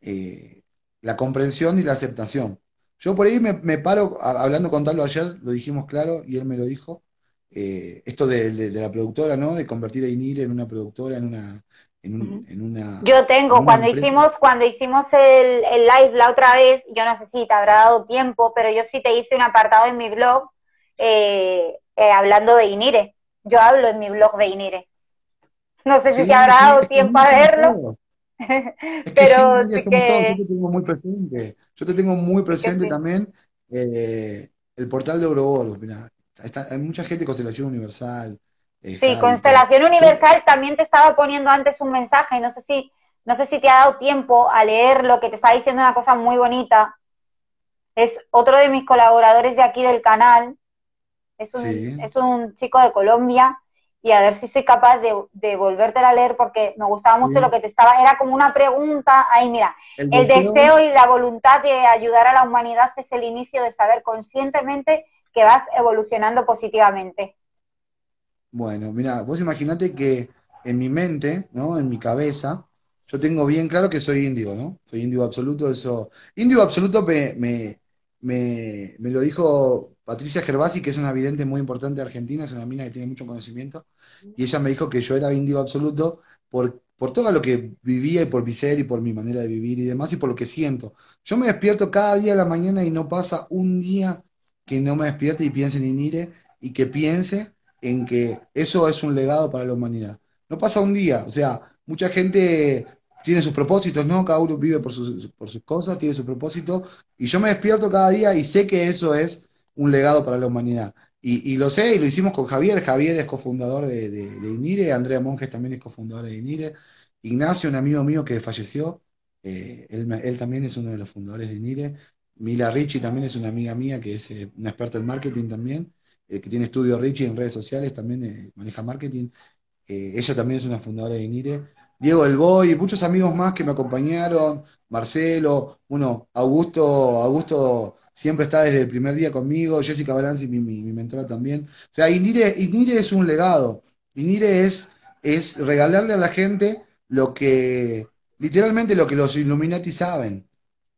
eh, la comprensión y la aceptación. Yo por ahí me, paro, hablando con Talo ayer, lo dijimos claro, y él me lo dijo, eh, esto de, la productora, ¿no? De convertir a INIRE en una productora, en una... En, una yo tengo, cuando hicimos, cuando hicimos el, live la otra vez, yo no sé si te habrá dado tiempo, pero yo sí te hice un apartado en mi blog eh, eh, hablando de INIRE. Yo hablo en mi blog de INIRE. No sé si te habrá dado tiempo a verlo. Pero yo te tengo muy presente. Yo te tengo muy presente también eh, el portal de Ouroboros, mira, hay mucha gente de Constelación Universal. Eh, sí, Constelación Universal también te estaba poniendo antes un mensaje, no sé si, no sé si te ha dado tiempo a leer lo que te está diciendo una cosa muy bonita. Es otro de mis colaboradores de aquí del canal. Es un, es un chico de Colombia y a ver si soy capaz de, de volvértela a leer porque me gustaba mucho lo que te estaba, era como una pregunta, ahí mira, el, deseo y la voluntad de ayudar a la humanidad es el inicio de saber conscientemente que vas evolucionando positivamente. Bueno, mira, vos imaginate que en mi mente, ¿no? En mi cabeza, yo tengo bien claro que soy índigo, ¿no? Soy índigo absoluto, eso. Índigo absoluto me, me, me, me lo dijo Patricia Gervasi, que es una vidente muy importante de Argentina, es una mina que tiene mucho conocimiento, y ella me dijo que yo era índigo absoluto por, por todo lo que vivía y por mi ser y por mi manera de vivir y demás, y por lo que siento. Yo me despierto cada día de la mañana y no pasa un día que no me despierte y piense en Inire y que piense en que eso es un legado para la humanidad. No pasa un día, o sea, mucha gente tiene sus propósitos, ¿no? Cada uno vive por sus, por sus cosas, tiene su propósito, y yo me despierto cada día y sé que eso es un legado para la humanidad. Y, lo sé, y lo hicimos con Javier. Javier es cofundador de, de, INIRE, Andrea Monjes también es cofundador de INIRE. Ignacio, un amigo mío que falleció, eh, él, también es uno de los fundadores de INIRE. Mila Ricci también es una amiga mía que es eh, una experta en marketing también, eh, que tiene estudio Ricci en redes sociales, también maneja marketing. ella también es una fundadora de INIRE. Diego del Boy, muchos amigos más que me acompañaron, Marcelo, bueno, Augusto, Augusto siempre está desde el primer día conmigo, Jessica Balanzi, mi, mi, mentora también. O sea, Inire, es un legado. Inire es, es regalarle a la gente lo que, literalmente lo que los Illuminati saben.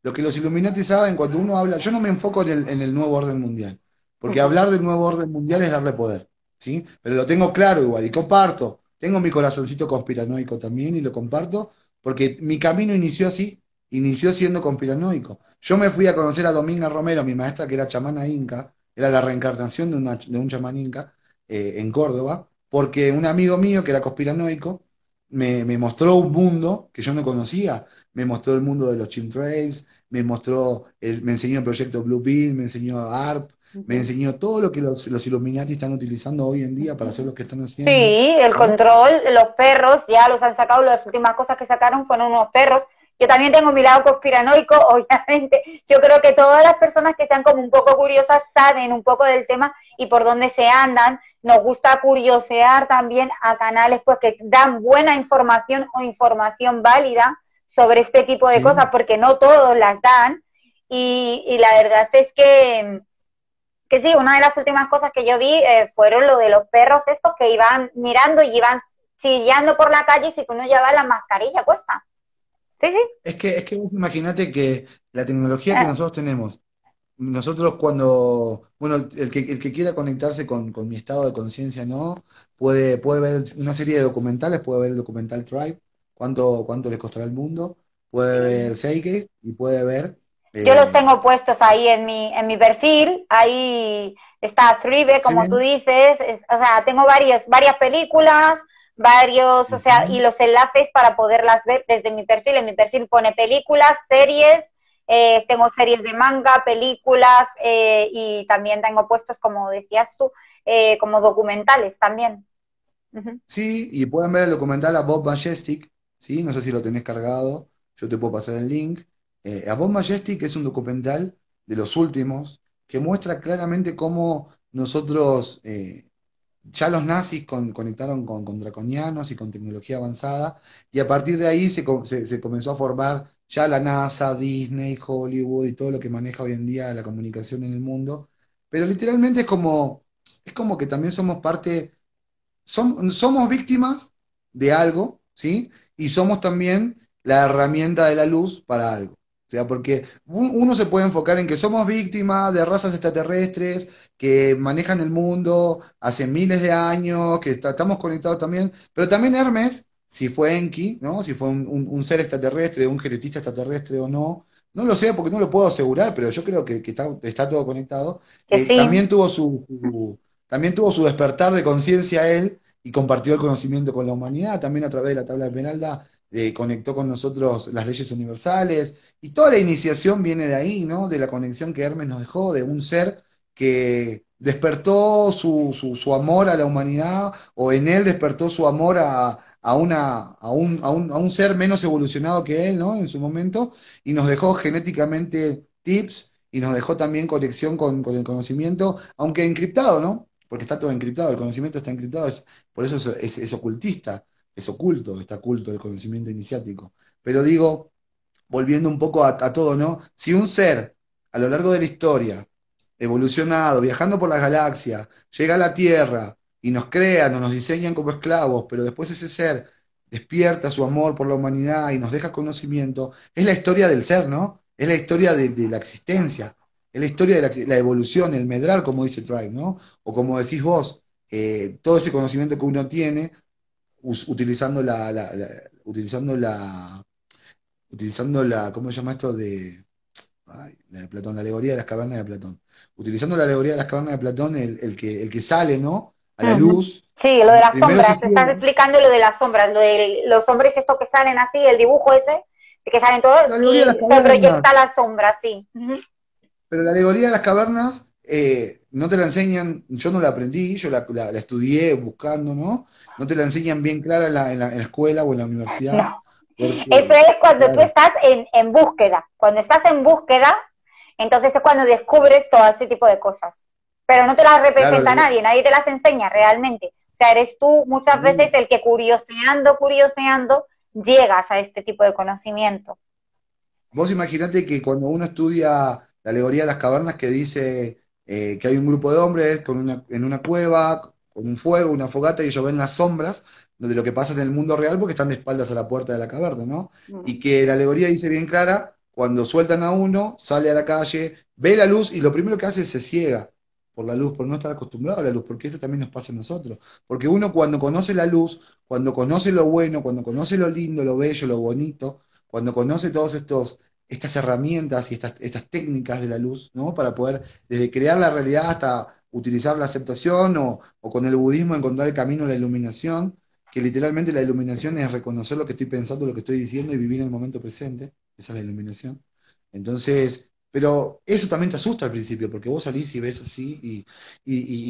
Lo que los Illuminati saben cuando uno habla, yo no me enfoco en el, nuevo orden mundial, porque hablar del nuevo orden mundial es darle poder, ¿sí? Pero lo tengo claro igual y comparto. Tengo mi corazoncito conspiranoico también y lo comparto porque mi camino inició así, inició siendo conspiranoico. Yo me fui a conocer a Dominga Romero, mi maestra que era chamana inca, era la reencarnación de, de un chamán inca eh, en Córdoba, porque un amigo mío que era conspiranoico me, mostró un mundo que yo no conocía. Me mostró el mundo de los chimtrails, me mostró, el, me enseñó el proyecto Blue Bean, me enseñó ARP, me enseñó todo lo que los, los Illuminati están utilizando hoy en día para hacer lo que están haciendo. Sí, el control, los perros, ya los han sacado, las últimas cosas que sacaron fueron unos perros yo también tengo mi lado conspiranoico, obviamente. Yo creo que todas las personas que sean como un poco curiosas saben un poco del tema y por dónde se andan. Nos gusta curiosear también a canales pues que dan buena información o información válida sobre este tipo de cosas, porque no todos las dan. Y, la verdad es que, que sí, una de las últimas cosas que yo vi eh, fueron lo de los perros estos que iban mirando y iban chillando por la calle si uno lleva la mascarilla puesta. Es que, es que imagínate que la tecnología que ah. nosotros tenemos, nosotros cuando, bueno, el que, el que quiera conectarse con, mi estado de conciencia, ¿no? Puede, puede ver una serie de documentales, puede ver el documental Tribe, cuánto, cuánto les costará el mundo, puede ver Seagate y puede ver... Yo los eh, tengo puestos ahí en mi, en mi perfil, ahí está Thrive, como tú dices, o sea, tengo varias, varias películas, varios, o sea, y los enlaces para poderlas ver desde mi perfil. En mi perfil pone películas, series, eh, tengo series de manga, películas eh, y también tengo puestos, como decías tú, eh, como documentales también. Sí, y pueden ver el documental a Bob Majestic, ¿sí? No sé si lo tenés cargado, yo te puedo pasar el link. Bob Majestic es un documental de los últimos que muestra claramente cómo nosotros ya los nazis conectaron con, draconianos y con tecnología avanzada, y a partir de ahí se, comenzó a formar ya la NASA, Disney, Hollywood y todo lo que maneja hoy en día la comunicación en el mundo. Pero literalmente es como, es como que también somos parte, somos víctimas de algo, ¿sí? Y somos también la herramienta de la luz para algo, O sea, porque uno se puede enfocar en que somos víctimas de razas extraterrestres que manejan el mundo hace miles de años, que estamos conectados también, pero también Hermes, si fue Enki, ¿no? Si fue un, ser extraterrestre, un genetista extraterrestre o no, no lo sé porque no lo puedo asegurar, pero yo creo que, está, todo conectado. Eh, también, tuvo su, también tuvo su despertar de conciencia él y compartió el conocimiento con la humanidad, también a través de la tabla de Penalda eh, conectó con nosotros las leyes universales, y toda la iniciación viene de ahí, ¿no? De la conexión que Hermes nos dejó, de un ser que despertó su, su, amor a la humanidad, o en él despertó su amor a, una, a, un, a, un, a un ser menos evolucionado que él, ¿no? En su momento, y nos dejó genéticamente tips, y nos dejó también conexión con, con el conocimiento, aunque encriptado, ¿no? Porque está todo encriptado, el conocimiento está encriptado, es, por eso es, es ocultista es oculto, está oculto el conocimiento iniciático. Pero digo, volviendo un poco a, todo, ¿no? Si un ser a lo largo de la historia, evolucionado, viajando por las galaxias, llega a la Tierra y nos crean o nos diseñan como esclavos, pero después ese ser despierta su amor por la humanidad y nos deja conocimiento, es la historia del ser, ¿no? Es la historia de, la existencia, es la historia de la, evolución, el medrar, como dice Tribe, ¿no? O como decís vos, eh, todo ese conocimiento que uno tiene utilizando la, utilizando la utilizando la ¿cómo se llama esto de la de Platón, la alegoría de las cavernas de Platón. Utilizando la alegoría de las cavernas de Platón, el, que, el que sale, ¿no? A la luz. Sí, lo de las sombras, estás explicando lo de las sombras, lo de los hombres estos que salen así, el dibujo ese, que salen todos y se proyecta la sombra, sí. Pero la alegoría de las cavernas eh, no te la enseñan, yo no la aprendí, yo la, estudié buscando, ¿no? No te la enseñan bien clara en la, en la, escuela o en la universidad. Eso es cuando tú estás en, búsqueda. Cuando estás en búsqueda, entonces es cuando descubres todo ese tipo de cosas. Pero no te las representa nadie, nadie te las enseña realmente. O sea, eres tú muchas veces el que curioseando, curioseando, llegas a este tipo de conocimiento. Vos imaginate que cuando uno estudia la alegoría de las cavernas que dice eh, que hay un grupo de hombres con una, en una cueva, con un fuego, una fogata, y ellos ven las sombras de lo que pasa en el mundo real porque están de espaldas a la puerta de la caverna, ¿no? Mm. Y que la alegoría dice bien clara, cuando sueltan a uno, sale a la calle, ve la luz y lo primero que hace es se ciega por la luz, por no estar acostumbrado a la luz, porque eso también nos pasa a nosotros. Porque uno cuando conoce la luz, cuando conoce lo bueno, cuando conoce lo lindo, lo bello, lo bonito, cuando conoce todos estos estas herramientas y estas, estas técnicas de la luz, ¿no? Para poder, desde crear la realidad hasta utilizar la aceptación o, con el budismo encontrar el camino a la iluminación, que literalmente la iluminación es reconocer lo que estoy pensando, lo que estoy diciendo y vivir en el momento presente. Esa es la iluminación. Entonces, pero eso también te asusta al principio, porque vos salís y ves así y,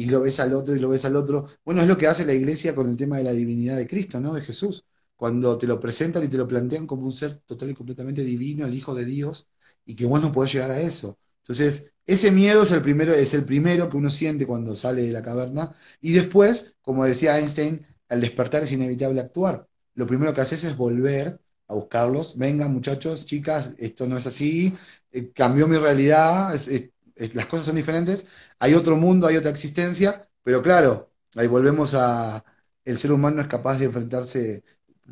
y, lo ves al otro y lo ves al otro. Bueno, es lo que hace la iglesia con el tema de la divinidad de Cristo, ¿no? De Jesús cuando te lo presentan y te lo plantean como un ser total y completamente divino, el Hijo de Dios, y que vos no podés llegar a eso. Entonces, ese miedo es el primero, es el primero que uno siente cuando sale de la caverna, y después, como decía Einstein, al despertar es inevitable actuar. Lo primero que haces es volver a buscarlos. Vengan, muchachos, chicas, esto no es así, eh, cambió mi realidad, las cosas son diferentes, hay otro mundo, hay otra existencia, pero claro, ahí volvemos a, el ser humano es capaz de enfrentarse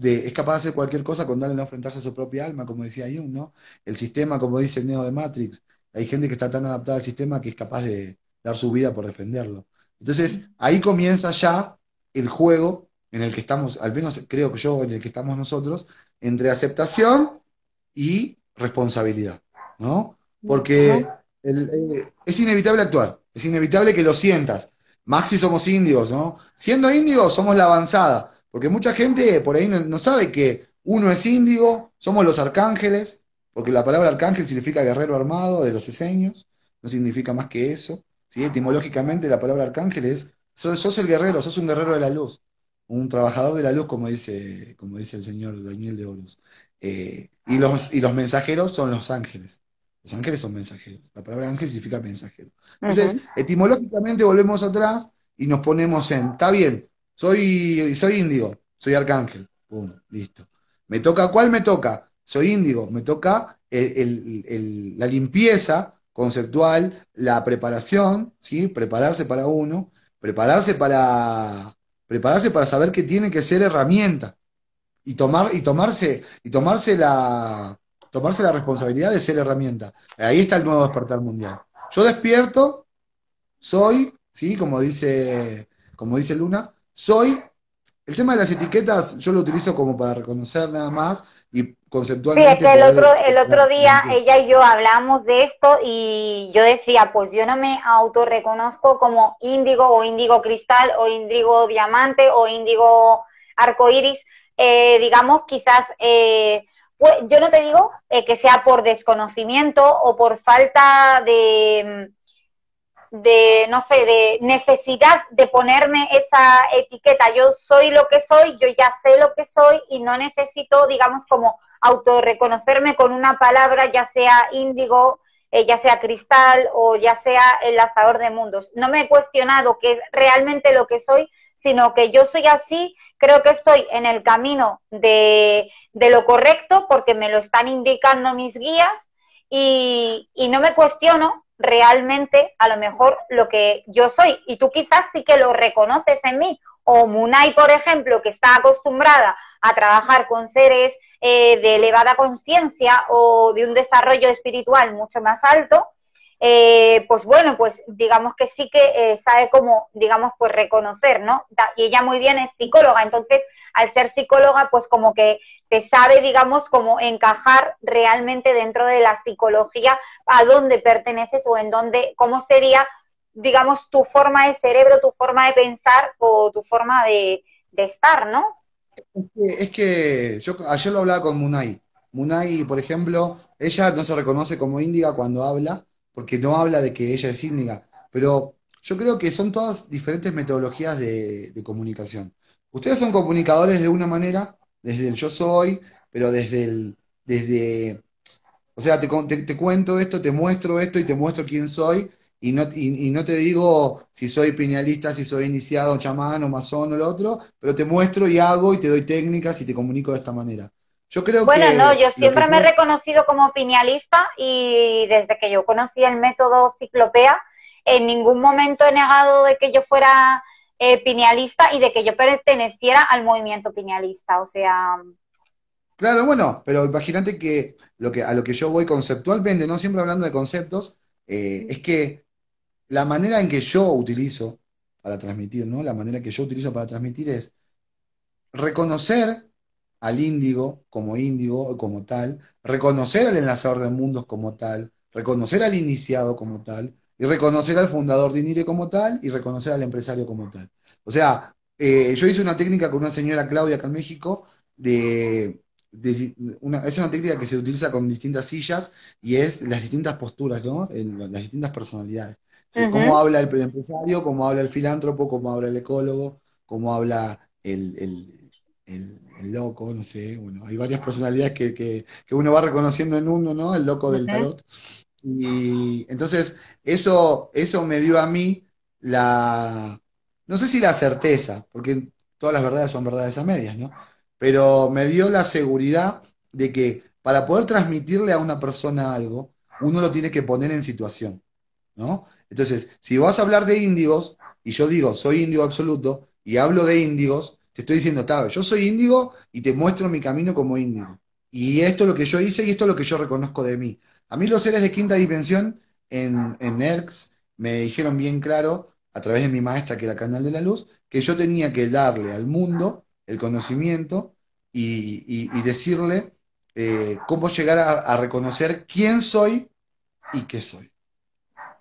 es capaz de hacer cualquier cosa con darle a enfrentarse a su propia alma, como decía Jung, ¿no? El sistema, como dice Neo de Matrix, hay gente que está tan adaptada al sistema que es capaz de dar su vida por defenderlo. Entonces, ahí comienza ya el juego en el que estamos, al menos creo que yo, en el que estamos nosotros, entre aceptación y responsabilidad, ¿no? Porque es inevitable actuar, es inevitable que lo sientas. Maxi somos índigos, ¿no? Siendo índigos somos la avanzada, porque mucha gente por ahí no, sabe que uno es índigo, somos los arcángeles, porque la palabra arcángel significa guerrero armado de los eseños, no significa más que eso. ¿sí? Etimológicamente la palabra arcángel es, sos, el guerrero, sos un guerrero de la luz, un trabajador de la luz, como dice, como dice el señor Daniel de Horus. Eh, y, los, y los mensajeros son los ángeles. Los ángeles son mensajeros. La palabra ángel significa mensajero. Entonces, etimológicamente volvemos atrás y nos ponemos en, está bien, soy, soy índigo, soy arcángel. Listo. ¿Me toca cuál me toca? Soy índigo, me toca la limpieza conceptual, la preparación, ¿sí? Prepararse para uno, prepararse para, prepararse para saber que tiene que ser herramienta y tomar y tomarse y tomarse la tomarse la responsabilidad de ser herramienta. Ahí está el nuevo despertar mundial. Yo despierto, soy, ¿sí? Como dice, como dice Luna, soy. El tema de las etiquetas yo lo utilizo como para reconocer nada más y conceptualmente. Sí, es que el otro, el otro día ella y yo hablamos de esto y yo decía, pues yo no me autorreconozco como índigo o índigo cristal o índigo diamante o índigo arcoíris, eh, digamos, quizás, eh, pues, yo no te digo eh, que sea por desconocimiento o por falta de de, no sé, de necesidad de ponerme esa etiqueta. Yo soy lo que soy, yo ya sé lo que soy y no necesito, digamos, como autorreconocerme con una palabra, ya sea índigo, eh, ya sea cristal o ya sea el lanzador de mundos. No me he cuestionado qué es realmente lo que soy, sino que yo soy así, creo que estoy en el camino de, de lo correcto porque me lo están indicando mis guías y, y no me cuestiono realmente a lo mejor lo que yo soy. Y tú quizás sí que lo reconoces en mí. O Munay, por ejemplo, que está acostumbrada a trabajar con seres eh, de elevada conciencia o de un desarrollo espiritual mucho más alto, eh, pues bueno, pues digamos que sí que eh, sabe cómo, digamos, pues reconocer, ¿no? Y ella muy bien es psicóloga, entonces al ser psicóloga, pues como que te sabe, digamos, cómo encajar realmente dentro de la psicología a dónde perteneces o en dónde, cómo sería, digamos, tu forma de cerebro, tu forma de pensar o tu forma de, estar, ¿no? Es que, yo ayer lo hablaba con Munay. Munay, por ejemplo, ella no se reconoce como índiga cuando habla, porque no habla de que ella es índiga, pero yo creo que son todas diferentes metodologías de, comunicación. Ustedes son comunicadores de una manera, desde el yo soy, pero desde el, desde, o sea, te, te, cuento esto, te muestro esto y te muestro quién soy, y no, y, no te digo si soy piñalista, si soy iniciado, chamán o masón o lo otro, pero te muestro y hago y te doy técnicas y te comunico de esta manera. Yo creo bueno, no, yo siempre me he reconocido como pinealista y desde que yo conocí el método ciclopea, en ningún momento he negado de que yo fuera eh, pinealista y de que yo perteneciera al movimiento pinealista, o sea... Claro, bueno, pero imagínate que, lo que a lo que yo voy conceptualmente, no siempre hablando de conceptos, eh, es que la manera en que yo utilizo para transmitir, ¿no? La manera que yo utilizo para transmitir es reconocer al índigo como índigo, como tal, reconocer al enlazador de mundos como tal, reconocer al iniciado como tal, y reconocer al fundador de INIRE como tal, y reconocer al empresario como tal. O sea, eh, yo hice una técnica con una señora Claudia acá en México, de, una, es una técnica que se utiliza con distintas sillas y es las distintas posturas, ¿no? las distintas personalidades. Cómo habla el empresario, cómo habla el filántropo, cómo habla el ecólogo, cómo habla el el loco, no sé, bueno, hay varias personalidades que, uno va reconociendo en uno, ¿no? El loco del tarot. Y entonces, eso, eso me dio a mí la, no sé si la certeza, porque todas las verdades son verdades a medias, ¿no? Pero me dio la seguridad de que para poder transmitirle a una persona algo, uno lo tiene que poner en situación, ¿no? Entonces, si vas a hablar de índigos, y yo digo, soy índigo absoluto, y hablo de índigos, te estoy diciendo, Tabe, yo soy índigo y te muestro mi camino como índigo. Y esto es lo que yo hice y esto es lo que yo reconozco de mí. A mí los seres de quinta dimensión en, en me dijeron bien claro, a través de mi maestra, que era Canal de la Luz, que yo tenía que darle al mundo el conocimiento y, decirle eh, cómo llegar a reconocer quién soy y qué soy.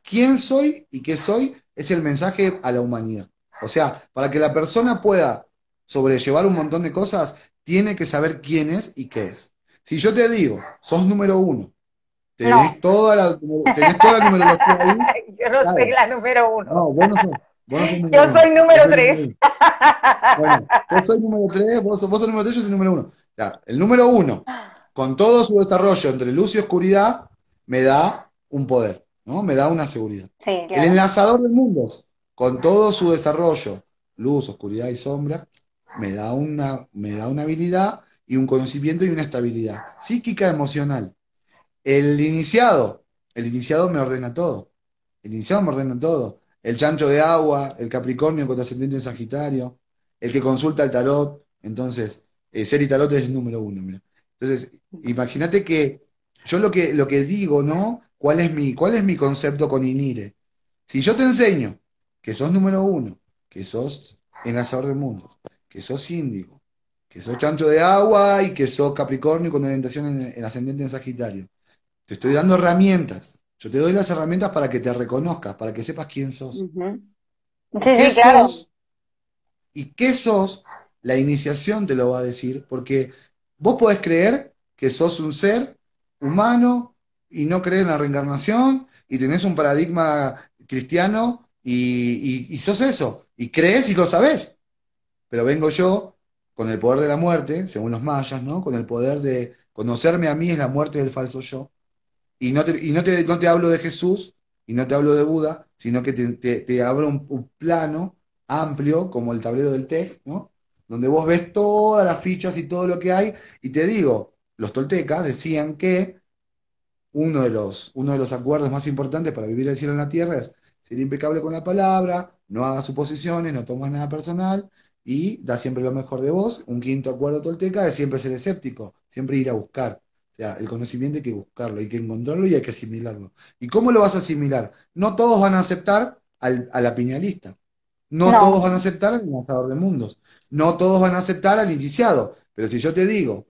¿Quién soy y qué soy? Es el mensaje a la humanidad. O sea, para que la persona pueda sobrellevar un montón de cosas, tiene que saber quién es y qué es. Si yo te digo, sos número uno, tenés, toda, la, tenés toda la numerología ahí. yo no soy la número uno. No, vos no sos. yo soy número tres. Bueno, yo soy número tres, vos, sos número tres, yo soy número uno. el número uno, con todo su desarrollo entre luz y oscuridad, me da un poder, ¿no? Me da una seguridad. El enlazador de mundos, con todo su desarrollo, luz, oscuridad y sombra, me da una, me da una habilidad y un conocimiento y una estabilidad psíquica, emocional. El iniciado, el iniciado me ordena todo. El iniciado me ordena todo. El chancho de agua, el Capricornio con ascendente en Sagitario, el que consulta el tarot. Entonces, eh, ser y tarot es el número uno. Entonces, imagínate que yo lo que, lo que digo, ¿no? ¿Cuál es, mi, ¿Cuál es mi concepto con Inire? Si yo te enseño que sos número uno, que sos enlazador de mundos, que sos índigo, que sos chancho de agua y que sos Capricornio con orientación en, ascendente en Sagitario, te estoy dando herramientas. Yo te doy las herramientas para que te reconozcas, para que sepas quién sos. ¿Qué sos? ¿Y qué sos? La iniciación te lo va a decir, porque vos podés creer que sos un ser humano y no crees en la reencarnación y tenés un paradigma cristiano y, sos eso, y crees y lo sabés. Pero vengo yo con el poder de la muerte, según los mayas, ¿no? Con el poder de conocerme a mí es la muerte del falso yo. Y no te, y no te, no te hablo de Jesús y no te hablo de Buda, sino que te, te, abro un, plano amplio, como el tablero del TEG, ¿no? Donde vos ves todas las fichas y todo lo que hay, y te digo, los toltecas decían que uno de los, uno de los acuerdos más importantes para vivir el cielo en la tierra es ser impecable con la palabra, no hagas suposiciones, no tomas nada personal y da siempre lo mejor de vos. Un quinto acuerdo tolteca es siempre ser escéptico, siempre ir a buscar. O sea, el conocimiento hay que buscarlo, hay que encontrarlo y hay que asimilarlo. ¿Y cómo lo vas a asimilar? No todos van a aceptar al, a la piñalista. No, todos van a aceptar al lanzador de mundos. No todos van a aceptar al iniciado. Pero si yo te digo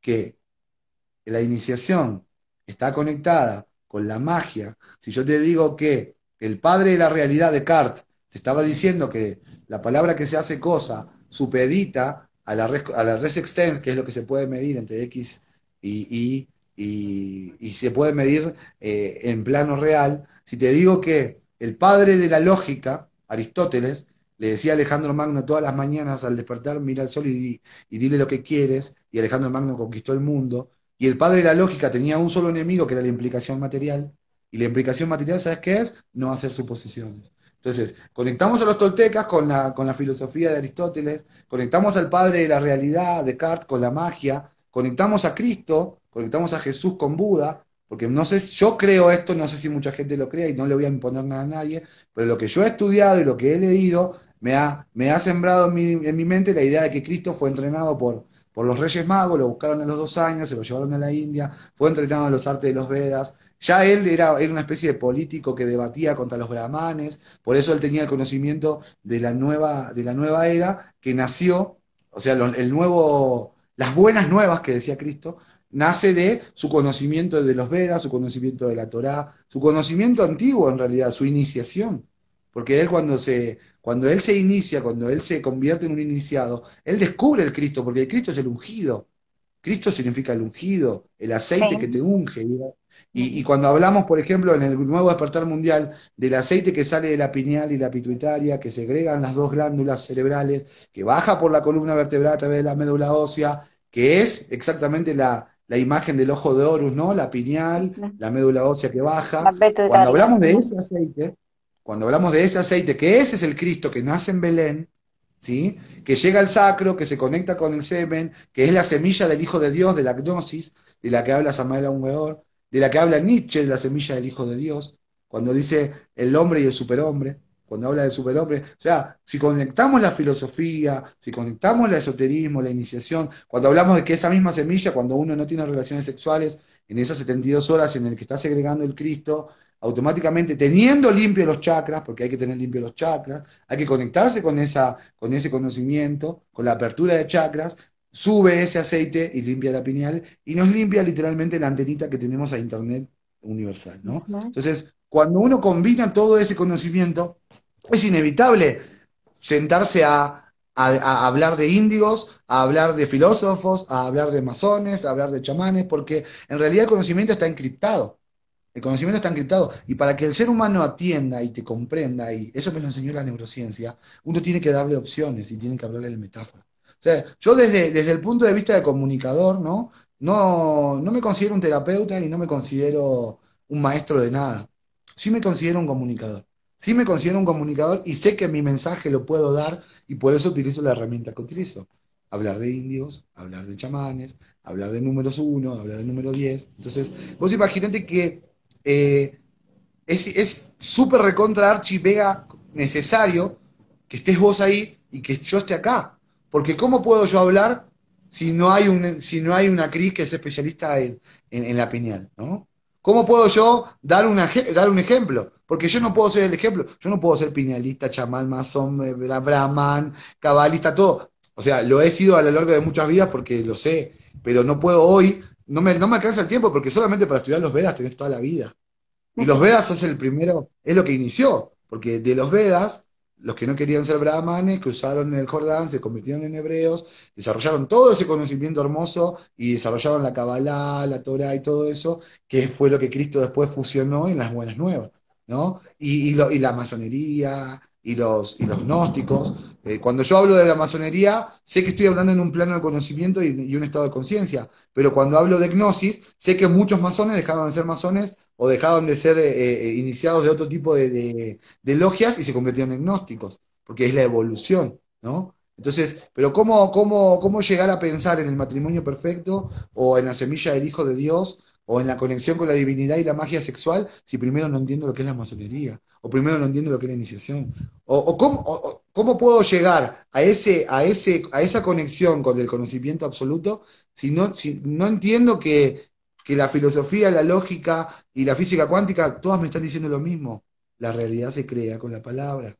que la iniciación está conectada con la magia, si yo te digo que el padre de la realidad, Descartes, te estaba diciendo que la palabra que se hace cosa supedita a la res, a la res extens, que es lo que se puede medir entre X y Y, y, se puede medir eh, en plano real. Si te digo que el padre de la lógica, Aristóteles, le decía a Alejandro Magno todas las mañanas al despertar, mira al sol y, y, dile lo que quieres, y Alejandro Magno conquistó el mundo, y el padre de la lógica tenía un solo enemigo, que era la implicación material. Y la implicación material, ¿sabes qué es? No hacer suposiciones. Entonces, conectamos a los toltecas con la, con la filosofía de Aristóteles, conectamos al padre de la realidad, Descartes, con la magia, conectamos a Cristo, conectamos a Jesús con Buda, porque no sé, yo creo esto, no sé si mucha gente lo crea y no le voy a imponer nada a nadie, pero lo que yo he estudiado y lo que he leído me ha, me ha sembrado en mi, en mi mente la idea de que Cristo fue entrenado por, por los Reyes Magos, lo buscaron a los dos años, se lo llevaron a la India, fue entrenado en los artes de los Vedas. Ya él era, era, una especie de político que debatía contra los brahmanes, por eso él tenía el conocimiento de la nueva, de la nueva era que nació, o sea, el nuevo, las buenas nuevas que decía Cristo, nace de su conocimiento de los Vedas, su conocimiento de la Torá, su conocimiento antiguo en realidad, su iniciación. Porque él cuando se, cuando él se inicia, cuando él se convierte en un iniciado, él descubre el Cristo, porque el Cristo es el ungido. Cristo significa el ungido, el aceite que te unge. Y, y, cuando hablamos, por ejemplo, en el nuevo despertar mundial, del aceite que sale de la pineal y la pituitaria, que segregan las dos glándulas cerebrales, que baja por la columna vertebral a través de la médula ósea, que es exactamente la, la imagen del ojo de Horus, ¿no? La pineal, la médula ósea que baja. Cuando hablamos de ese aceite, cuando hablamos de ese aceite, que ese es el Cristo que nace en Belén, ¿sí? que llega al sacro, que se conecta con el semen, que es la semilla del Hijo de Dios, de la gnosis, de la que habla Samuel Aungeor, de la que habla Nietzsche, de la semilla del Hijo de Dios, cuando dice el hombre y el superhombre, cuando habla del superhombre. O sea, si conectamos la filosofía, si conectamos el esoterismo, la iniciación, cuando hablamos de que esa misma semilla, cuando uno no tiene relaciones sexuales, en esas 72 horas en el que está segregando el Cristo, automáticamente teniendo limpios los chakras, porque hay que tener limpios los chakras, hay que conectarse con, esa, con ese conocimiento, con la apertura de chakras, sube ese aceite y limpia la pineal y nos limpia literalmente la antenita que tenemos a Internet universal, ¿no? Entonces, cuando uno combina todo ese conocimiento, es inevitable sentarse a, a, hablar de índigos, a hablar de filósofos, a hablar de masones, a hablar de chamanes, porque en realidad el conocimiento está encriptado. El conocimiento está encriptado. Y para que el ser humano atienda y te comprenda, y eso me lo enseñó la neurociencia, uno tiene que darle opciones y tiene que hablarle de metáfora. Sea, yo desde, desde el punto de vista de comunicador, ¿no? No, no me considero un terapeuta y no me considero un maestro de nada. Sí me considero un comunicador. Sí me considero un comunicador y sé que mi mensaje lo puedo dar y por eso utilizo la herramienta que utilizo. Hablar de indios, hablar de chamanes, hablar de números 1, hablar de número 10. Entonces, vos imaginate que eh, es súper recontra archi vega necesario que estés vos ahí y que yo esté acá. Porque ¿cómo puedo yo hablar si no hay, un, si no hay una CRIS que es especialista en, la piñal, ¿no? ¿Cómo puedo yo dar, una, dar un ejemplo? Porque yo no puedo ser el ejemplo. Yo no puedo ser piñalista, chamán, masón, eh, brahman, cabalista, todo. O sea, lo he sido a lo largo de muchas vidas porque lo sé, pero no puedo hoy, no me, no me alcanza el tiempo porque solamente para estudiar los Vedas tenés toda la vida. Y los Vedas es el primero, es lo que inició, porque de los Vedas los que no querían ser brahmanes cruzaron el Jordán, se convirtieron en hebreos, desarrollaron todo ese conocimiento hermoso y desarrollaron la Kabbalah, la Torah y todo eso, que fue lo que Cristo después fusionó en las buenas nuevas, ¿no? Y, y la masonería, y los, y los gnósticos. Eh, cuando yo hablo de la masonería, sé que estoy hablando en un plano de conocimiento y, un estado de conciencia, pero cuando hablo de gnosis, sé que muchos masones dejaron de ser masones o dejaron de ser eh, eh, iniciados de otro tipo de, logias y se convirtieron en gnósticos, porque es la evolución, ¿no? Entonces, pero ¿cómo, cómo, ¿cómo llegar a pensar en el matrimonio perfecto o en la semilla del Hijo de Dios o en la conexión con la divinidad y la magia sexual si primero no entiendo lo que es la masonería? O primero no entiendo lo que es la iniciación, o, cómo, puedo llegar a, ese, a, ese, a esa conexión con el conocimiento absoluto si no, si no entiendo que, la filosofía, la lógica y la física cuántica, todas me están diciendo lo mismo. La realidad se crea con la palabra.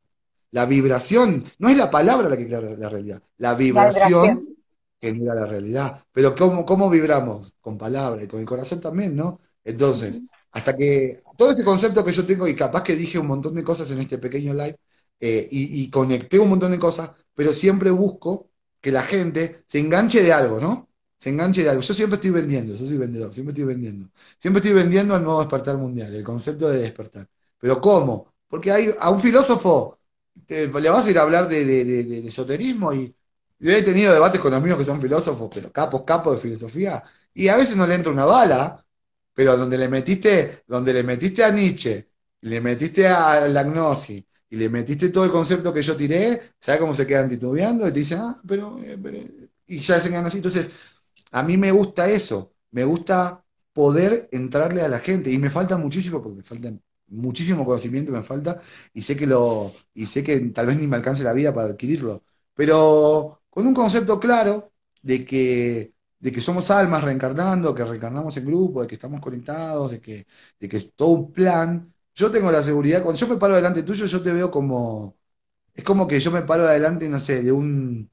La vibración, no es la palabra la que crea la realidad, la vibración genera la realidad. Pero ¿cómo, ¿cómo vibramos? Con palabra y con el corazón también, ¿no? Entonces, hasta que todo ese concepto que yo tengo, y capaz que dije un montón de cosas en este pequeño live, eh, y, conecté un montón de cosas, pero siempre busco que la gente se enganche de algo, ¿no? Se enganche de algo. Yo siempre estoy vendiendo, yo soy vendedor, siempre estoy vendiendo. Siempre estoy vendiendo al nuevo despertar mundial, el concepto de despertar. ¿Pero cómo? Porque hay, a un filósofo le vas a ir a hablar de, esoterismo y yo he tenido debates con amigos que son filósofos, pero capos, capos de filosofía, y a veces no le entra una bala, pero donde le metiste, donde le metiste a Nietzsche, le metiste a la gnosis, y le metiste todo el concepto que yo tiré, ¿sabes cómo se quedan titubeando? Y te dicen, ah, pero, eh, pero, y ya se quedan así. Entonces, a mí me gusta eso, me gusta poder entrarle a la gente, y me falta muchísimo, porque me falta muchísimo conocimiento, me falta, y sé que lo, y sé que tal vez ni me alcance la vida para adquirirlo, pero con un concepto claro de que de que somos almas reencarnando, que reencarnamos en grupo, de que estamos conectados, de que, de que es todo un plan. Yo tengo la seguridad, cuando yo me paro delante tuyo, yo te veo como, es como que yo me paro adelante, no sé, de un,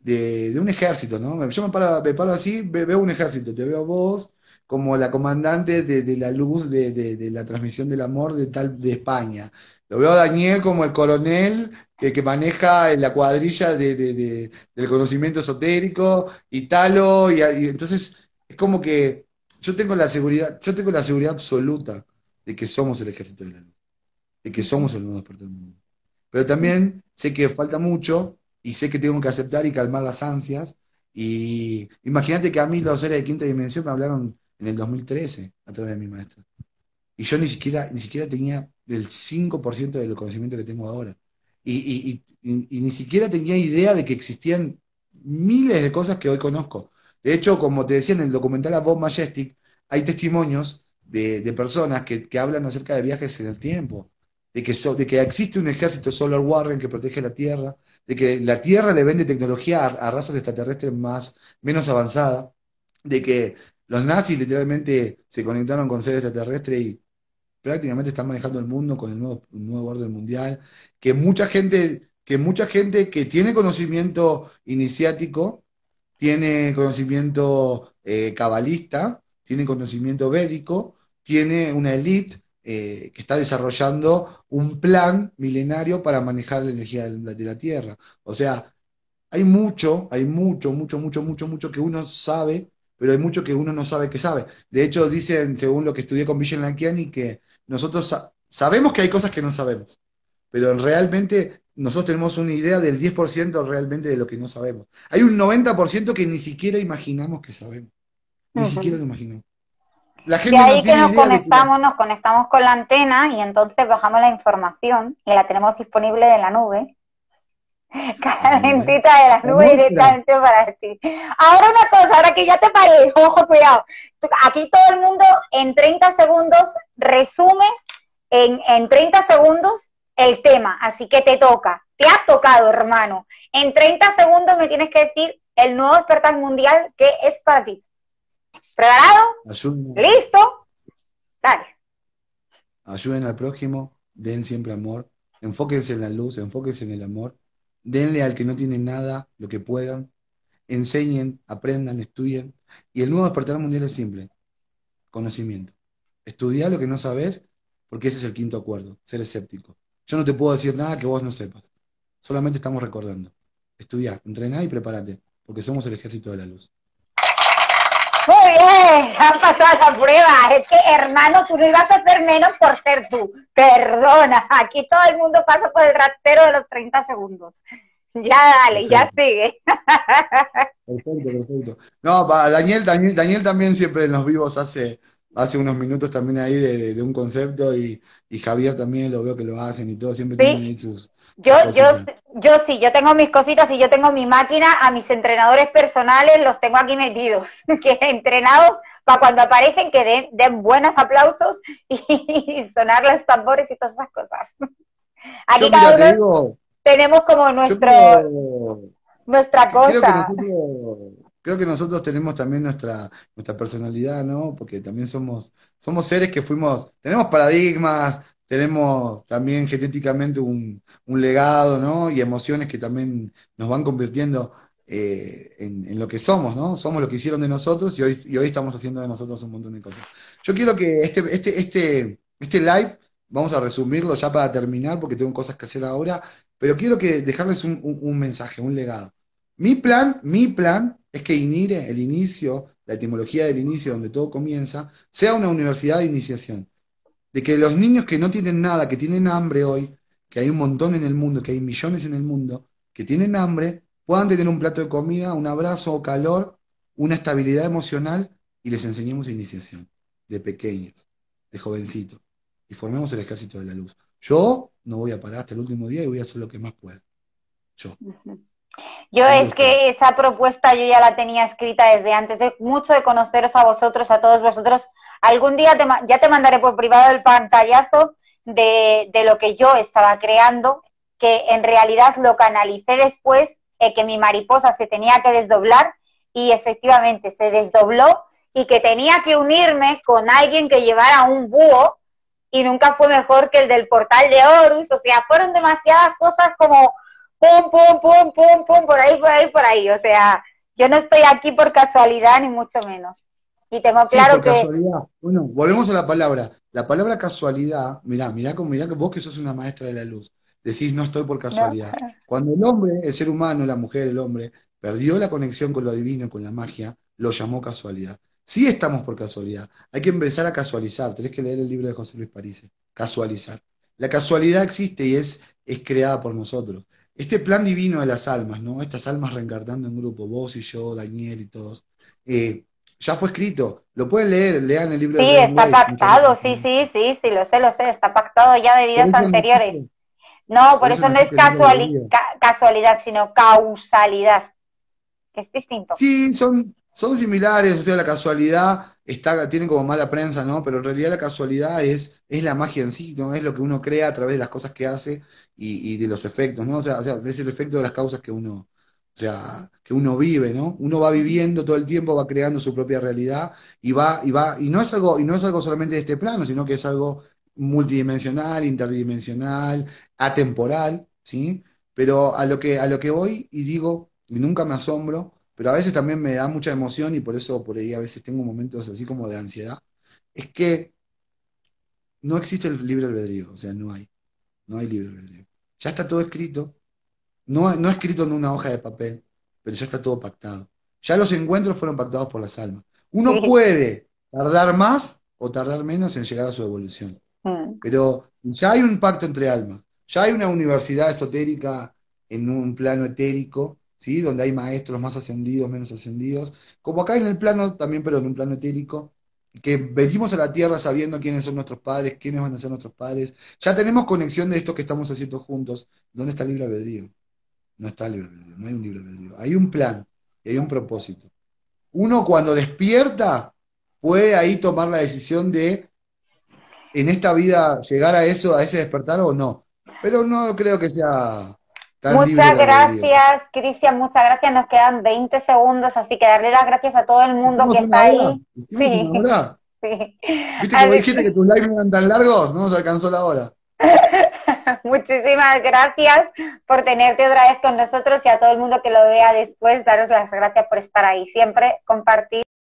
de, un ejército, ¿no? Yo me paro, me paro así, veo un ejército, te veo vos como la comandante de, la luz de, de, la transmisión del amor de tal de España. Lo veo a Daniel como el coronel que, maneja la cuadrilla de, del conocimiento esotérico, Italo, y, y entonces es como que yo tengo la seguridad, yo tengo la seguridad absoluta de que somos el ejército de la luz, de que somos el nuevo despertar del mundo. Pero también sé que falta mucho y sé que tengo que aceptar y calmar las ansias. Y imagínate que a mí los seres de quinta dimensión me hablaron en el 2013 a través de mi maestro. Y yo ni siquiera, ni siquiera tenía el 5% del conocimiento que tengo ahora y, ni siquiera tenía idea de que existían miles de cosas que hoy conozco. De hecho, como te decía en el documental A Bob Majestic, hay testimonios de, personas que, hablan acerca de viajes en el tiempo, de que, de que existe un ejército Solar Warren que protege la Tierra, de que la Tierra le vende tecnología a, razas extraterrestres más, menos avanzadas, de que los nazis literalmente se conectaron con seres extraterrestres y prácticamente están manejando el mundo con el nuevo, nuevo orden mundial, que mucha gente, que mucha gente que tiene conocimiento iniciático, tiene conocimiento eh, cabalista, tiene conocimiento védico, tiene una élite eh, que está desarrollando un plan milenario para manejar la energía de la, Tierra. O sea, hay mucho, hay mucho, mucho, mucho, mucho, mucho que uno sabe, pero hay mucho que uno no sabe que sabe. De hecho, dicen, según lo que estudié con Vishen Lakiani, que nosotros sabemos que hay cosas que no sabemos, pero realmente nosotros tenemos una idea del 10% realmente de lo que no sabemos. Hay un 90% que ni siquiera imaginamos que sabemos. Ni siquiera lo imaginamos. La gente de ahí que nos conectamos, nos conectamos con la antena y entonces bajamos la información y la tenemos disponible en la nube. Calentita de la nube directamente para ti. Ahora una cosa, ahora que ya te paré, ojo, cuidado. Aquí todo el mundo en 30 segundos resume en, en 30 segundos el tema, así que te toca. Te ha tocado, hermano. En 30 segundos me tienes que decir el nuevo despertar mundial que es para ti. ¿Preparado? ¿Listo? Dale. Ayuden al prójimo, den siempre amor, enfóquense en la luz, enfóquense en el amor, denle al que no tiene nada lo que puedan, enseñen, aprendan, estudien. Y el nuevo despertar mundial es simple, conocimiento. Estudia lo que no sabes, porque ese es el quinto acuerdo, ser escéptico. Yo no te puedo decir nada que vos no sepas. Solamente estamos recordando. Estudia, entrená y prepárate, porque somos el ejército de la luz. Muy bien, han pasado la prueba. Es que, hermano, tú no ibas a ser menos por ser tú. Perdona, aquí todo el mundo pasa por el rastero de los 30 segundos. Ya dale, ya sigue. Perfecto, perfecto. No, Daniel, Daniel, Daniel también siempre en los vivos hace, hace unos minutos también ahí de, un concepto y, Javier también lo veo que lo hacen y todo, siempre tienen ahí sus... Yo, yo, yo sí, yo tengo mis cositas y yo tengo mi máquina, a mis entrenadores personales los tengo aquí metidos, que entrenados para cuando aparecen que den, buenos aplausos y, sonar los tambores y todas esas cosas. Aquí cada uno tenemos como nuestro, nuestra cosa creo que nosotros tenemos también nuestra, nuestra personalidad, ¿no? Porque también somos, somos seres que fuimos, tenemos paradigmas, tenemos también genéticamente un, legado, ¿no? Y emociones que también nos van convirtiendo eh, en, lo que somos, ¿no? Somos lo que hicieron de nosotros y hoy, y hoy estamos haciendo de nosotros un montón de cosas. Yo quiero que este, este, este, este live, vamos a resumirlo ya para terminar, porque tengo cosas que hacer ahora, pero quiero que dejarles un, un mensaje, un legado. Mi plan, mi plan es que INIRE, el inicio, la etimología del inicio, donde todo comienza, sea una universidad de iniciación. De que los niños que no tienen nada, que tienen hambre hoy, que hay un montón en el mundo, que hay millones en el mundo, que tienen hambre, puedan tener un plato de comida, un abrazo o calor, una estabilidad emocional y les enseñemos iniciación de pequeños, de jovencitos, y formemos el ejército de la luz. Yo no voy a parar hasta el último día y voy a hacer lo que más pueda. Yo. Yo es que esa propuesta yo ya la tenía escrita desde antes de mucho de conoceros a vosotros, a todos vosotros. Algún día ya te mandaré por privado el pantallazo de, lo que yo estaba creando, que en realidad lo canalicé después, eh, que mi mariposa se tenía que desdoblar y efectivamente se desdobló y que tenía que unirme con alguien que llevara un búho y nunca fue mejor que el del portal de Horus. O sea, fueron demasiadas cosas como pum, pum, pum, pum, pum, por ahí, por ahí, por ahí. O sea, yo no estoy aquí por casualidad, ni mucho menos. Y tengo claro sí, por que. Casualidad. Bueno, volvemos a la palabra. La palabra casualidad, mirá, mirá, mirá que vos que sos una maestra de la luz, decís no estoy por casualidad. Cuando el hombre, el ser humano, la mujer, el hombre, perdió la conexión con lo divino, con la magia, lo llamó casualidad. Sí estamos por casualidad. Hay que empezar a casualizar. Tenés que leer el libro de José Luis París. Casualizar. La casualidad existe y es, es creada por nosotros este plan divino de las almas, ¿no? Estas almas reencarnando en grupo, vos y yo, Daniel y todos, eh, ya fue escrito. Lo pueden leer, lean el libro sí, de Sí, está pactado, sí, sí, sí, sí, lo sé, lo sé, está pactado ya de vidas anteriores. No, por, eso, no es casualidad, sino causalidad, que es distinto. Sí, son, son similares, o sea, la casualidad está, tiene como mala prensa, ¿no? Pero en realidad la casualidad es, es la magia en sí, ¿no? Es lo que uno crea a través de las cosas que hace y, de los efectos, ¿no? O sea, es el efecto de las causas que uno, o sea, que uno vive, ¿no? Uno va viviendo todo el tiempo, va creando su propia realidad y va, y va, y no es algo, y no es algo solamente de este plano, sino que es algo multidimensional, interdimensional, atemporal, ¿sí? Pero a lo que, a lo que voy y digo, y nunca me asombro, pero a veces también me da mucha emoción y por eso por ahí a veces tengo momentos así como de ansiedad, es que no existe el libre albedrío, o sea, no hay, no hay libre albedrío. Ya está todo escrito, no, no escrito en una hoja de papel, pero ya está todo pactado. Ya los encuentros fueron pactados por las almas. Uno puede tardar más o tardar menos en llegar a su evolución, mm. pero ya hay un pacto entre almas, ya hay una universidad esotérica en un plano etérico ¿sí? Donde hay maestros más ascendidos, menos ascendidos, como acá en el plano también, pero en un plano etérico, que venimos a la tierra sabiendo quiénes son nuestros padres, quiénes van a ser nuestros padres. Ya tenemos conexión de esto que estamos haciendo juntos. ¿Dónde está el libre albedrío? No está el libre albedrío, no hay un libre albedrío. Hay un plan y hay un propósito. Uno cuando despierta puede ahí tomar la decisión de en esta vida llegar a eso, a ese despertar o no. Pero no creo que sea muchas gracias, Cristian, muchas gracias. Nos quedan 20 segundos, así que darle las gracias a todo el mundo que está ahí. Sí. sí. ¿Viste que dijiste que tus lives eran tan largos? No nos alcanzó la hora. Muchísimas gracias por tenerte otra vez con nosotros y a todo el mundo que lo vea después, daros las gracias por estar ahí siempre, compartir.